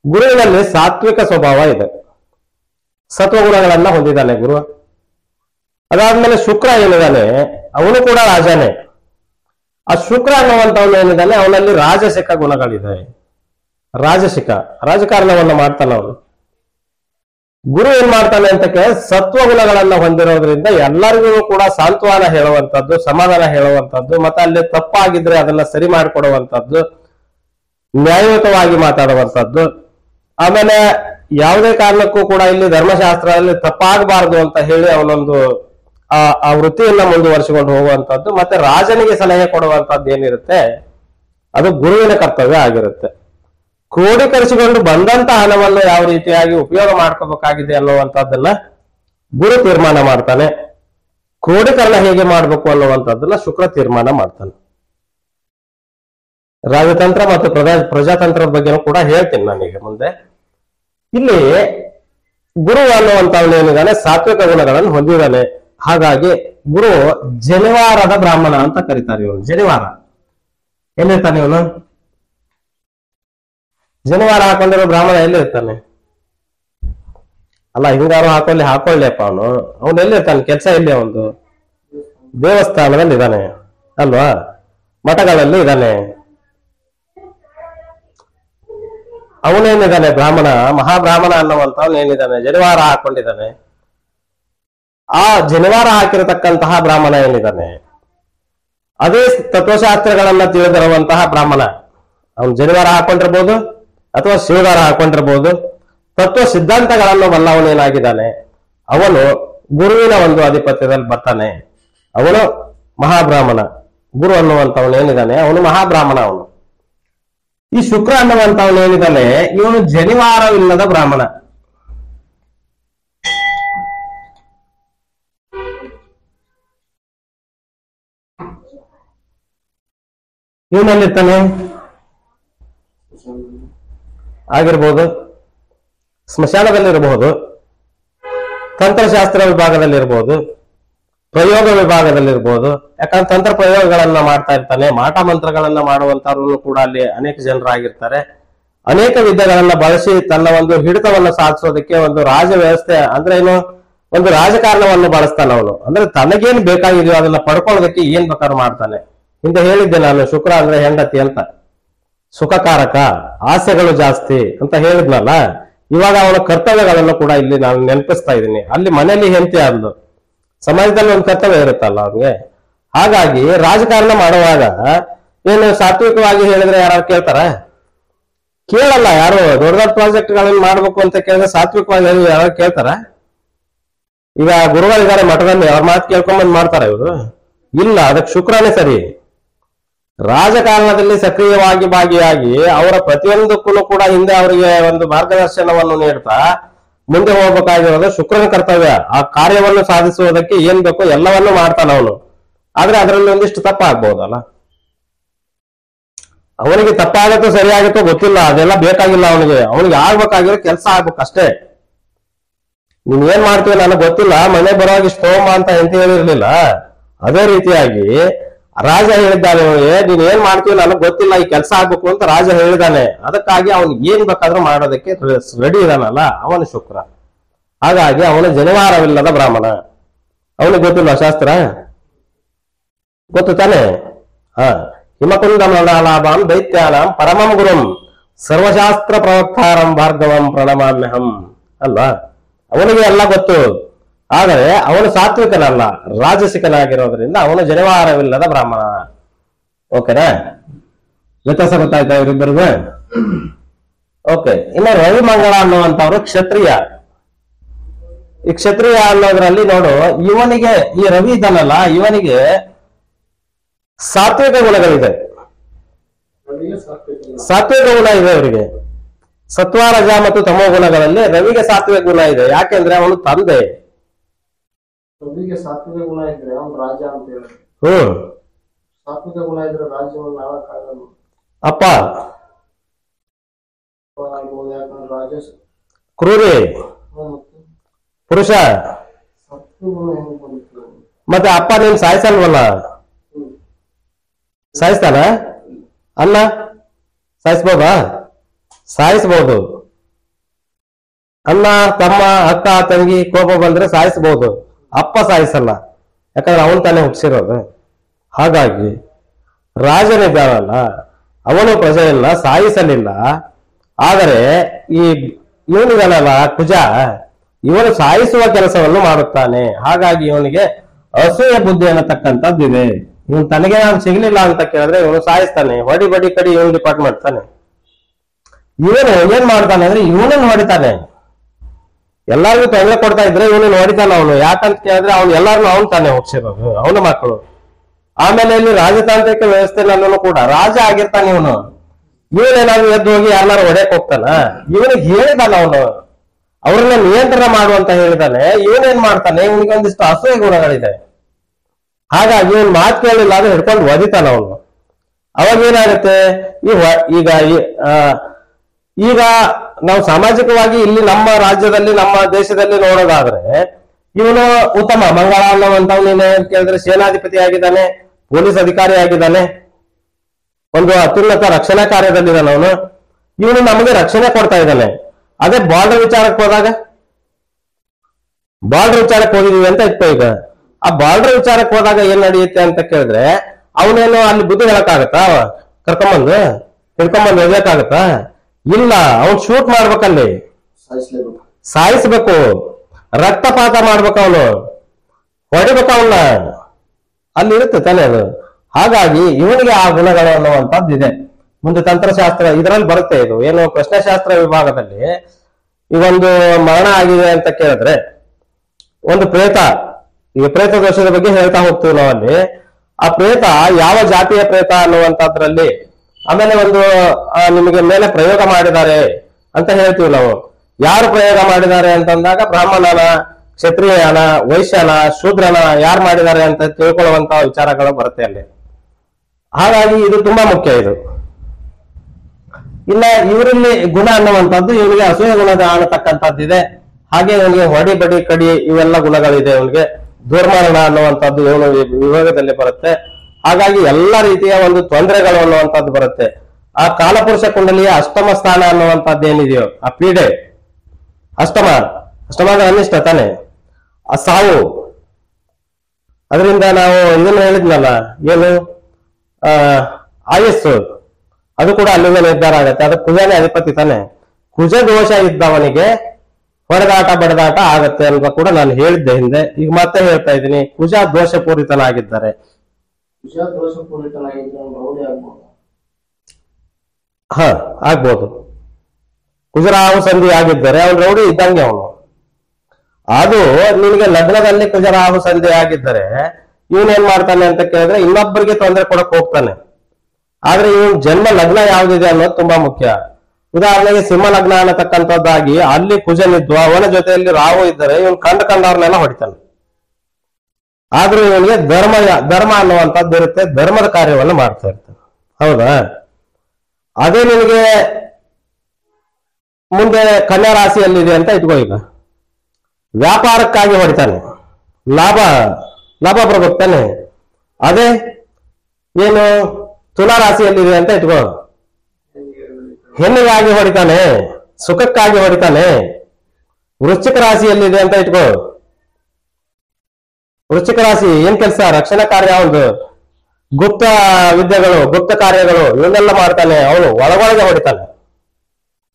Speaker 1: ಗುರುವಿನಲ್ಲಿ ಸಾತ್ವಿಕ ಸ್ವಭಾವ ಇದೆ. ಸತ್ವಗುಣಗಳನ್ನ ಹೊಂದಿದ್ದಾನೆ ಗುರು. ಅದಾದ್ಮೇಲೆ ಶುಕ್ರ ಏನಿದ್ದಾನೆ, ಅವನು ಕೂಡ ರಾಜನೇ. ಆ ಶುಕ್ರ ಅನ್ನುವಂಥವನು ಏನಿದ್ದಾನೆ, ಅವನಲ್ಲಿ ರಾಜಸಿಕ ಗುಣಗಳಿದೆ. ರಾಜಸಿಕ ರಾಜಕಾರಣವನ್ನ ಮಾಡ್ತಾನೆ ಅವನು. ಗುರು ಏನ್ ಮಾಡ್ತಾನೆ ಅಂತ ಸತ್ವ ಗುಣಗಳನ್ನ ಹೊಂದಿರೋದ್ರಿಂದ ಎಲ್ಲರಿಗೂ ಕೂಡ ಸಾಂತ್ವನ ಹೇಳುವಂತದ್ದು, ಸಮಾಧಾನ ಹೇಳುವಂತದ್ದು, ಮತ್ತೆ ಅಲ್ಲಿ ತಪ್ಪಾಗಿದ್ರೆ ಅದನ್ನ ಸರಿ ಮಾಡಿಕೊಡುವಂತದ್ದು, ನ್ಯಾಯಯುತವಾಗಿ ಮಾತಾಡುವಂತದ್ದು. ಆಮೇಲೆ ಯಾವುದೇ ಕಾರಣಕ್ಕೂ ಕೂಡ ಇಲ್ಲಿ ಧರ್ಮಶಾಸ್ತ್ರದಲ್ಲಿ ತಪ್ಪಾಗಬಾರದು ಅಂತ ಹೇಳಿ ಅವನೊಂದು, ಆ ಆ ವೃತ್ತಿಯನ್ನ ಮುಂದುವರಿಸಿಕೊಂಡು ಹೋಗುವಂತದ್ದು, ಮತ್ತೆ ರಾಜನಿಗೆ ಸಲಹೆ ಕೊಡುವಂತದ್ದು ಏನಿರುತ್ತೆ, ಅದು ಗುರುವಿನ ಕರ್ತವ್ಯ ಆಗಿರುತ್ತೆ. ಕ್ರೋಢೀಕರಿಸಿಕೊಂಡು ಬಂದಂತ ಹಣವನ್ನು ಯಾವ ರೀತಿಯಾಗಿ ಉಪಯೋಗ ಮಾಡ್ಕೋಬೇಕಾಗಿದೆ ಅನ್ನುವಂಥದ್ದನ್ನ ಗುರು ತೀರ್ಮಾನ ಮಾಡ್ತಾನೆ. ಕ್ರೋಢೀಕರಣ ಹೇಗೆ ಮಾಡ್ಬೇಕು ಅನ್ನುವಂಥದ್ದನ್ನ ಶುಕ್ರ ತೀರ್ಮಾನ ಮಾಡ್ತಾನೆ. ರಾಜತಂತ್ರ ಮತ್ತು ಪ್ರಜಾ, ಪ್ರಜಾತಂತ್ರದ ಬಗ್ಗೆನೂ ಕೂಡ ಹೇಳ್ತೀನಿ ನಾನೀಗ ಮುಂದೆ. ಇಲ್ಲಿ ಗುರು ಅನ್ನುವಂಥವ್ನು ಏನಿದ್ದಾನೆ, ಸಾತ್ವಿಕ ಗುಣಗಳನ್ನು ಹೊಂದಿದ್ದಾನೆ. ಹಾಗಾಗಿ ಗುರು ಜನಿವಾರದ ಬ್ರಾಹ್ಮಣ ಅಂತ ಕರೀತಾರೆ ಇವನು, ಜನಿವಾರ. ಏನಿರ್ತಾನೆ ಇವನು? ಜನಿವಾರ ಹಾಕೊಂಡಿರೋ ಬ್ರಾಹ್ಮಣ ಎಲ್ಲಿರ್ತಾನೆ ಅಲ್ಲ, ಹಿಂಗಾರು ಹಾಕೊಳ್ಳಿ, ಹಾಕೊಳ್ಳಿಯಪ್ಪ ಅವನು. ಅವನು ಎಲ್ಲಿರ್ತಾನೆ ಕೆಲಸ ಎಲ್ಲಿ ಅವನು ದೇವಸ್ಥಾನದಲ್ಲಿ ಇದ್ದಾನೆ, ಅಲ್ವಾ? ಮಠಗಳಲ್ಲಿ ಇದ್ದಾನೆ. ಅವನೇನಿದ್ದಾನೆ ಬ್ರಾಹ್ಮಣ? ಮಹಾಬ್ರಾಹ್ಮಣ ಅನ್ನುವಂಥವ್ನು ಏನಿದ್ದಾನೆ? ಜನಿವಾರ ಹಾಕೊಂಡಿದ್ದಾನೆ. ಆ ಜನಿವಾರ ಹಾಕಿರತಕ್ಕಂತಹ ಬ್ರಾಹ್ಮಣ ಏನಿದ್ದಾನೆ? ಅದೇ ತತ್ವಶಾಸ್ತ್ರಗಳನ್ನ ತಿಳಿದಿರುವಂತಹ ಬ್ರಾಹ್ಮಣ. ಅವನು ಜನಿವಾರ ಹಾಕೊಂಡಿರ್ಬೋದು ಅಥವಾ ಶಿವದಾರ ಹಾಕೊಂಡಿರ್ಬೋದು, ತತ್ವ ಸಿದ್ಧಾಂತಗಳನ್ನು ಬಲ್ಲವನೇನಾಗಿದ್ದಾನೆ ಅವನು ಗುರುವಿನ ಒಂದು ಆಧಿಪತ್ಯದಲ್ಲಿ ಬರ್ತಾನೆ. ಅವನು ಮಹಾಬ್ರಾಹ್ಮಣ. ಗುರು ಅನ್ನುವಂಥವನು ಏನಿದ್ದಾನೆ? ಅವನು ಮಹಾಬ್ರಾಹ್ಮಣ ಅವನು. ಈ ಶುಕ್ರ ಅನ್ನುವಂತವನು ಏನಿದ್ದಾನೆ? ಇವನು ಜನಿವಾರವಿಲ್ಲದ ಬ್ರಾಹ್ಮಣ. ಇವನಲ್ಲಿರ್ತಾನೆ ಆಗಿರ್ಬೋದು, ಸ್ಮಶಾನದಲ್ಲಿರಬಹುದು, ತಂತ್ರಶಾಸ್ತ್ರ ವಿಭಾಗದಲ್ಲಿರ್ಬೋದು ಪ್ರಯೋಗ ವಿಭಾಗದಲ್ಲಿರ್ಬೋದು ಯಾಕಂದ್ರೆ ತಂತ್ರ ಪ್ರಯೋಗಗಳನ್ನ ಮಾಡ್ತಾ ಇರ್ತಾನೆ, ಮಾಟ ಮಂತ್ರಗಳನ್ನ ಮಾಡುವಂತವ್ರು ಕೂಡ ಅಲ್ಲಿ ಅನೇಕ ಜನರಾಗಿರ್ತಾರೆ. ಅನೇಕ ವಿದ್ಯೆಗಳನ್ನ ಬಳಸಿ ತನ್ನ ಒಂದು ಹಿಡಿತವನ್ನ ಸಾಧಿಸೋದಕ್ಕೆ ಒಂದು ರಾಜ ವ್ಯವಸ್ಥೆ ಅಂದ್ರೆ ಏನು, ಒಂದು ರಾಜಕಾರಣವನ್ನು ಬಳಸ್ತಾನೆ ಅವನು. ಅಂದ್ರೆ ತನಗೇನ್ ಬೇಕಾಗಿದೆಯೋ ಅದನ್ನ ಪಡ್ಕೊಳ್ಳೋದಕ್ಕೆ ಏನ್ ಬೇಕಾದ್ರೂ ಮಾಡ್ತಾನೆ. ಹಿಂದೆ ಹೇಳಿದ್ದೆ ನಾನು, ಶುಕ್ರ ಅಂದ್ರೆ ಹೆಂಡತಿ ಅಂತ. ಸುಖಕಾರಕ, ಆಸೆಗಳು ಜಾಸ್ತಿ ಅಂತ ಹೇಳಿದ್ನಲ್ಲ, ಇವಾಗ ಅವನ ಕರ್ತವ್ಯಗಳನ್ನು ಕೂಡ ಇಲ್ಲಿ ನಾನು ನೆನಪಿಸ್ತಾ ಇದ್ದೀನಿ. ಅಲ್ಲಿ ಮನೆಯಲ್ಲಿ ಹೆಂಡತಿ ಆದ್ಲು, ಸಮಾಜದಲ್ಲಿ ಒಂದು ಕರ್ತವ್ಯ ಇರುತ್ತಲ್ಲ ಅವ್ನಿಗೆ. ಹಾಗಾಗಿ ರಾಜಕಾರಣ ಮಾಡುವಾಗ ಏನು ಸಾತ್ವಿಕವಾಗಿ ಹೇಳಿದ್ರೆ ಯಾರು ಕೇಳ್ತಾರ? ಕೇಳಲ್ಲ ಯಾರು, ದೊಡ್ಡ ದೊಡ್ಡ ಪ್ರಾಜೆಕ್ಟ್ ಗಳನ್ನ ಮಾಡ್ಬೇಕು ಅಂತ ಕೇಳಿದ್ರೆ ಸಾತ್ವಿಕವಾಗಿ ಹೇಳಿದ್ರೆ ಯಾರು ಕೇಳ್ತಾರ? ಈಗ ಗುರುಗಳಿದ್ದಾರೆ ಮಠದಲ್ಲಿ, ಅವ್ರ ಮಾತು ಕೇಳ್ಕೊಂಬಂದ್ ಮಾಡ್ತಾರ ಇವರು. ಇಲ್ಲ, ಅದಕ್ಕೆ ಶುಕ್ರನೇ ಸರಿ. ರಾಜಕಾರಣದಲ್ಲಿ ಸಕ್ರಿಯವಾಗಿ ಭಾಗಿಯಾಗಿ ಅವರ ಪ್ರತಿಯೊಂದಕ್ಕೂ ಕೂಡ ಹಿಂದೆ ಅವರಿಗೆ ಒಂದು ಮಾರ್ಗದರ್ಶನವನ್ನು ನೀಡ್ತಾ ಮುಂದೆ ಹೋಗ್ಬೇಕಾಗಿರೋದು ಶುಕ್ರನ ಕರ್ತವ್ಯ. ಆ ಕಾರ್ಯವನ್ನು ಸಾಧಿಸುವುದಕ್ಕೆ ಏನ್ ಬೇಕೋ ಎಲ್ಲವನ್ನೂ ಮಾಡ್ತಾನ ಅವನು. ಆದ್ರೆ ಅದರಲ್ಲಿ ಒಂದಿಷ್ಟು ತಪ್ಪಾಗ್ಬಹುದಲ್ಲ ಅವನಿಗೆ ತಪ್ಪಾಗತ್ತೋ ಸರಿಯಾಗತ್ತೋ ಗೊತ್ತಿಲ್ಲ. ಅದೆಲ್ಲ ಬೇಕಾಗಿಲ್ಲ ಅವನಿಗೆ. ಅವನಿಗೆ ಆಗ್ಬೇಕಾಗಿರೋ ಕೆಲಸ ಆಗ್ಬೇಕು ಅಷ್ಟೇ. ನೀನ್ ಏನ್ ಮಾಡ್ತೀವಿ ನನಗೆ ಗೊತ್ತಿಲ್ಲ. ಮನೆ ಬರುವಾಗ ಸ್ತೋಮ ಅಂತ ಎಂತ ಹೇಳಿರ್ಲಿಲ್ಲ. ಅದೇ ರೀತಿಯಾಗಿ ರಾಜ ಹೇಳಿದ್ದಾನೆ ನೀನ್ ಏನ್ ಮಾಡ್ತೀವಿ ನನಗೆ ಗೊತ್ತಿಲ್ಲ, ಈ ಕೆಲಸ ಆಗ್ಬೇಕು ಅಂತ ರಾಜ ಹೇಳಿದಾನೆ. ಅದಕ್ಕಾಗಿ ಅವನ್ ಏನ್ ಬೇಕಾದ್ರೂ ಮಾಡೋದಕ್ಕೆ ರೆಡಿ ಇದಾನಲ್ಲ, ಅವನು ಶುಕ್ರ. ಹಾಗಾಗಿ ಅವನು ಜನಿವಾರವಿಲ್ಲದ ಬ್ರಾಹ್ಮಣ. ಅವನಿಗೆ ಗೊತ್ತಿಲ್ಲ ಶಾಸ್ತ್ರ? ಗೊತ್ತು ತಾನೆ? ಹ. ಹಿಮಕುಂಡ ಮೃಣಾಲಾಭಾಂ ದೈತ್ಯಾನಾಂ ಪರಮಂ ಗುರುಂ ಸರ್ವಶಾಸ್ತ್ರ ಪ್ರವಕ್ತಾರಂ ಭಾರ್ಗವಂ ಪ್ರಣಮಾಮ್ಯಹಂ. ಅಲ್ವಾ? ಅವನಿಗೆ ಎಲ್ಲ ಗೊತ್ತು. ಆದರೆ ಅವನು ಸಾತ್ವಿಕನಲ್ಲ, ರಾಜಸಿಕನಾಗಿರೋದ್ರಿಂದ ಅವನು ಜನಿವಾರವಿಲ್ಲದ ಬ್ರಾಹ್ಮಣ. ಓಕೆನಾ? ವ್ಯತ್ಯಾಸ ಗೊತ್ತಾಯ್ತಾ ಇವರಿಬ್ಬರಿಗೂ? ಓಕೆ, ಇನ್ನು ರವಿ ಮಂಗಳ ಅನ್ನುವಂಥವ್ರು ಕ್ಷತ್ರಿಯ. ಈ ಕ್ಷತ್ರಿಯ ಅನ್ನೋದ್ರಲ್ಲಿ ನೋಡು, ಇವನಿಗೆ, ಈ ರವಿ ಇದ್ದಾನಲ್ಲ ಇವನಿಗೆ ಸಾತ್ವಿಕ ಗುಣಗಳಿದೆ. ಸಾತ್ವಿಕ ಗುಣ ಇದೆ ಅವರಿಗೆ. ಸತ್ವ, ರಜ ಮತ್ತು ತಮೋ ಗುಣಗಳಲ್ಲಿ ರವಿಗೆ ಸಾತ್ವಿಕ ಗುಣ ಇದೆ. ಯಾಕೆಂದ್ರೆ ಅವನು ತಂದೆ.
Speaker 2: ರವಿಗೆ ಸಾತ್ವಿಕ ಗುಣ ಇದ್ರೆ ಅವ್ನು ರಾಜ ಅಂತ ಹೇಳಿ.
Speaker 1: ಹ್ಮ್
Speaker 2: ಸಾತ್ವಿಕ ಗುಣ ಇದ್ರೆ ರಾಜ್ಯವನ್ನು ಆಳಕ್ಕಾಗಲ್ಲ
Speaker 1: ಅಪ್ಪ.
Speaker 2: ಆಗ್ಬೋದು ಯಾಕಂದ್ರೆ ರಾಜ
Speaker 1: ಕ್ರೂರಿ. ಪುರುಷ.
Speaker 2: ಸತ್ವ ಗುಣ ಹೆಂಗ್ ಬಂತು
Speaker 1: ಮತ್ತೆ ಅಪ್ಪ ನೀನ್ ಸಾಯಿಸಲ್ವಲ್ಲ? ಸಾಯಿಸ್ತಾನ? ಅಲ್ಲ ಸಾಯಿಸ್ಬೋದಾ? ಸಾಯಿಸ್ಬೋದು. ಅಣ್ಣ ತಮ್ಮ ಅಕ್ಕ ತಂಗಿ ಕೋಪ ಬಂದ್ರೆ ಸಾಯಿಸ್ಬೋದು. ಅಪ್ಪ ಸಾಯಿಸಲ್ಲ. ಯಾಕಂದ್ರೆ ಅವನು ತಾನೇ ಹುಟ್ಟಿಸಿರೋದು. ಹಾಗಾಗಿ ರಾಜನಿದ್ದಾನಲ್ಲ ಅವನು ಪ್ರಜೆಯನ್ನ ಸಾಯಿಸಲಿಲ್ಲ. ಆದರೆ ಈ ಇವನಿದಾನಲ್ಲ ಕುಜ, ಇವನು ಸಾಯಿಸುವ ಕೆಲಸವನ್ನು ಮಾಡುತ್ತಾನೆ. ಹಾಗಾಗಿ ಇವನಿಗೆ ಅಸೂಯ ಬುದ್ಧಿ ಅನ್ನತಕ್ಕಂಥದ್ದಿದೆ ಇವನು ತನಗೆ ನಾನು ಸಿಗಲಿಲ್ಲ ಅಂತ ಕೇಳಿದ್ರೆ ಇವನು ಸಾಯಿಸ್ತಾನೆ. ಹೊಡಿ, ಬಡಿ, ಕಡಿ, ಇವನು ಡಿಪಾರ್ಟ್ಮೆಂಟ್ ಮಾಡ್ತಾನೆ ಇವನು ಏನ್ ಮಾಡ್ತಾನೆ ಅಂದ್ರೆ ಇವನನ್ನು ಹೊಡಿತಾನೆ. ಎಲ್ಲಾರ್ಗು ತೊಂದರೆ ಕೊಡ್ತಾ ಇದ್ರೆ ಇವನು ನೋಡಿತಾನ ಅವನು. ಯಾಕಂತ ಕೇಳಿದ್ರೆ ಅವ್ನು ಎಲ್ಲಾರನು ಅವನು ತಾನೇ ಹೋಗ್ಸಿರೋದು ಅವನ ಮಕ್ಕಳು. ಆಮೇಲೆ ಇಲ್ಲಿ ರಾಜತಾಂತ್ರಿಕ ವ್ಯವಸ್ಥೆನಲ್ಲೂ ಕೂಡ ರಾಜ ಆಗಿರ್ತಾನೆ ಇವನು. ಇವನೇನಾದ್ರು ಎದ್ದು ಹೋಗಿ ಯಾರನ್ನಾರು ಹೊಡೆಯಕ್ ಹೋಗ್ತಾನ? ಇವನಿಗೆ ಹೇಳಿದಾನ ಅವನು. ಅವ್ರನ್ನ ನಿಯಂತ್ರಣ ಮಾಡುವಂತ ಹೇಳಿದಾನೆ. ಇವನೇನ್ ಮಾಡ್ತಾನೆ? ಇವನಿಗೆ ಒಂದಿಷ್ಟು ಅಸೂಯ ಗುಣಗಳಿದೆ. ಹಾಗಾಗಿ ಇವನ್ ಮಾತು ಕೇಳಿಲ್ಲ ಅಂದ್ರೆ ಹಿಡ್ಕೊಂಡು ಒದಿತಾನ ಅವನು. ಅವಾಗ ಏನಾಗುತ್ತೆ? ಈಗ ಈಗ ನಾವು ಸಾಮಾಜಿಕವಾಗಿ ಇಲ್ಲಿ ನಮ್ಮ ರಾಜ್ಯದಲ್ಲಿ, ನಮ್ಮ ದೇಶದಲ್ಲಿ ನೋಡೋದಾದ್ರೆ, ಇವನು ಉತ್ತಮ, ಮಂಗಳ ಅನ್ನುವಂತ ನೀನು ಕೇಳಿದ್ರೆ ಸೇನಾಧಿಪತಿ ಆಗಿದ್ದಾನೆ, ಪೊಲೀಸ್ ಅಧಿಕಾರಿ ಆಗಿದ್ದಾನೆ, ಒಂದು ಅತ್ಯುನ್ನತ ರಕ್ಷಣಾ ಕಾರ್ಯದಲ್ಲಿದ್ದಾನೆ ಅವನು. ಇವನು ನಮಗೆ ರಕ್ಷಣೆ ಕೊಡ್ತಾ ಇದ್ದಾನೆ. ಅದೇ ಬಾರ್ಡರ್ ವಿಚಾರಕ್ಕೆ ಹೋದಾಗ? ಬಾರ್ಡರ್ ವಿಚಾರಕ್ಕೆ ಹೋಗಿದೀವಿ ಅಂತ ಇತ್ತು ಈಗ. ಆ ಬಾರ್ಡರ್ ವಿಚಾರಕ್ಕೆ ಹೋದಾಗ ಏನ್ ನಡೆಯುತ್ತೆ ಅಂತ ಕೇಳಿದ್ರೆ, ಅವನೇನು ಅಲ್ಲಿ ಬುದ್ಧಿ ಹೇಳಕ್ಕಾಗತ್ತಾ? ಕರ್ಕೊಂಬಂದು ಹಿಡ್ಕೊಂಬಂದು ಒಯ್ಯಕ್ಕಾಗತ್ತಾ ಇಲ್ಲ ಅವ್ನು ಶೂಟ್ ಮಾಡ್ಬೇಕಲ್ಲಿ. ಸಾಯಿಸ್ಬೇಕು. ರಕ್ತಪಾತ ಮಾಡ್ಬೇಕು ಅವನು. ಹೊಡಿಬೇಕು ಅವನ್ನ ಅಲ್ಲಿ ಇರುತ್ತೆ ತಾನೇ ಅದು. ಹಾಗಾಗಿ ಇವನಿಗೆ ಆ ಗುಣಗಳು ಅನ್ನುವಂಥದ್ದು ಇದೆ ಮುಂದೆ ತಂತ್ರಶಾಸ್ತ್ರ ಇದರಲ್ಲಿ ಬರುತ್ತೆ ಇದು. ಏನು ಪ್ರಶ್ನೆಶಾಸ್ತ್ರ ವಿಭಾಗದಲ್ಲಿ ಈಗ ಒಂದು ಮರಣ ಆಗಿದೆ ಅಂತ ಕೇಳಿದ್ರೆ ಒಂದು ಪ್ರೇತ ಈಗ ಪ್ರೇತ ದೋಷದ ಬಗ್ಗೆ ಹೇಳ್ತಾ ಹೋಗ್ತೀವಿ ನಾವಲ್ಲಿ. ಆ ಪ್ರೇತ ಯಾವ ಜಾತಿಯ ಪ್ರೇತ ಅನ್ನುವಂಥದ್ರಲ್ಲಿ ಆಮೇಲೆ ಒಂದು ನಿಮಗೆ ಮೇಲೆ ಪ್ರಯೋಗ ಮಾಡಿದ್ದಾರೆ ಅಂತ ಹೇಳ್ತೀವಿ ನಾವು. ಯಾರು ಪ್ರಯೋಗ ಮಾಡಿದ್ದಾರೆ ಅಂತಂದಾಗ ಬ್ರಾಹ್ಮಣನ, ಕ್ಷತ್ರಿಯನ, ವೈಶ್ಯನ, ಶೂದ್ರನ ಯಾರು ಮಾಡಿದ್ದಾರೆ ಅಂತ ತಿಳ್ಕೊಳ್ಳುವಂತ ವಿಚಾರಗಳು ಬರುತ್ತೆ ಅಲ್ಲಿ. ಹಾಗಾಗಿ ಇದು ತುಂಬಾ ಮುಖ್ಯ ಇದು. ಇಲ್ಲ, ಇವರಲ್ಲಿ ಗುಣ ಅನ್ನುವಂಥದ್ದು ಇವನಿಗೆ ಅಸೂಯ ಗುಣದ ಅನ್ನತಕ್ಕಂಥದ್ದಿದೆ ಹಾಗೆ ಇವನಿಗೆ ಹೊಡಿ, ಬಡಿ, ಕಡಿ ಇವೆಲ್ಲ ಗುಣಗಳಿದೆ. ಇವನಿಗೆ ದುರ್ಮರಣ ಅನ್ನುವಂಥದ್ದು ಇವನು ವಿಭಾಗದಲ್ಲಿ ಬರುತ್ತೆ. ಹಾಗಾಗಿ ಎಲ್ಲ ರೀತಿಯ ಒಂದು ತೊಂದರೆಗಳು ಅನ್ನುವಂಥದ್ದು ಬರುತ್ತೆ. ಆ ಕಾಲಪುರುಷ ಕುಂಡಲಿಯ ಅಷ್ಟಮ ಸ್ಥಾನ ಅನ್ನುವಂಥದ್ದು ಏನಿದೆಯೋ, ಆ ಪೀಡೆ, ಅಷ್ಟಮ ಅಷ್ಟಮ ಅನಿಷ್ಟ ತಾನೆ? ಆ ಸಾವು. ಅದರಿಂದ ನಾವು ಇದನ್ನ ಹೇಳಿದ್ನಲ್ಲ, ಏನು? ಆ, ಆಯಸ್ಸು. ಅದು ಕೂಡ ಅಲ್ಲಿಂದ ನಿರ್ಧಾರ ಆಗುತ್ತೆ. ಅದು ಕುಜನೇ ಅಧಿಪತಿ ತಾನೆ. ಕುಜ ದೋಷ ಇದ್ದವನಿಗೆ ಹೊಡೆದಾಟ, ಬಡದಾಟ ಆಗತ್ತೆ ಅಂತ ಕೂಡ ನಾನು ಹೇಳಿದ್ದೆ ಹಿಂದೆ. ಈಗ ಮತ್ತೆ ಹೇಳ್ತಾ ಇದ್ದೀನಿ ಕುಜ ದೋಷ ಹ, ಆಗ್ಬೋದು. ಕುಜರಾಹು ಸಂಧಿ ಆಗಿದ್ದರೆ ಅವನು ರೌಡಿ ಇದ್ದಂಗೆ ಅವನು. ಅದು ನಿನಗೆ ಲಗ್ನದಲ್ಲಿ ಕುಜರಾಹು ಸಂಧಿ ಆಗಿದ್ದರೆ ಇವನೇನ್ ಮಾಡ್ತಾನೆ ಅಂತ ಕೇಳಿದ್ರೆ ಇನ್ನೊಬ್ಬರಿಗೆ ತೊಂದರೆ ಕೊಡಕ್ ಹೋಗ್ತಾನೆ. ಆದ್ರೆ ಇವನ್ ಜನ್ಮ ಲಗ್ನ ಯಾವ್ದಿದೆ ಅನ್ನೋದು ತುಂಬಾ ಮುಖ್ಯ. ಉದಾಹರಣೆಗೆ ಸಿಂಹ ಲಗ್ನ ಅನ್ನತಕ್ಕಂಥದ್ದಾಗಿ ಅಲ್ಲಿ ಕುಜನಿದ್ದು ಅವನ ಜೊತೆಯಲ್ಲಿ ರಾಹು ಇದ್ದರೆ ಇವನ್ ಕಂಡು ಕಂಡವ್ರನ್ನೆಲ್ಲ ಹೊಡಿತಾನೆ. ಆದ್ರೂ ಇವನಿಗೆ ಧರ್ಮ ಧರ್ಮ ಅನ್ನುವಂಥದ್ದು ಇರುತ್ತೆ, ಧರ್ಮದ ಕಾರ್ಯವನ್ನು ಮಾಡ್ತಾ ಇರ್ತಾನೆ. ಹೌದಾ? ಅದೇ ನಿನಗೆ ಮುಂದೆ ಕನ್ಯಾ ರಾಶಿಯಲ್ಲಿದೆ ಅಂತ ಇಟ್ಕೋ ಈಗ. ವ್ಯಾಪಾರಕ್ಕಾಗಿ ಹೊಡಿತಾನೆ. ಲಾಭ ಲಾಭ ಬರಬೇಕಾನೆ ಅದೇ ಏನು ತುಲಾ ರಾಶಿಯಲ್ಲಿದೆ ಅಂತ ಇಟ್ಕೋ. ಹೆಣ್ಣಿಗಾಗಿ ಹೊಡಿತಾನೆ, ಸುಖಕ್ಕಾಗಿ ಹೊಡಿತಾನೆ. ವೃಶ್ಚಿಕ ರಾಶಿಯಲ್ಲಿದೆ ಅಂತ ಇಟ್ಕೋ. ವೃಶ್ಚಿಕ ರಾಶಿ ಏನ್ ಕೆಲಸ? ರಕ್ಷಣಾ ಕಾರ್ಯ ಒಂದು ಗುಪ್ತ ವಿದ್ಯೆಗಳು, ಗುಪ್ತ ಕಾರ್ಯಗಳು, ಇವನ್ನೆಲ್ಲ ಮಾಡ್ತಾನೆ. ಅವನು ಒಳಗೊಳಗೆ ಹೊಡಿತಾನೆ.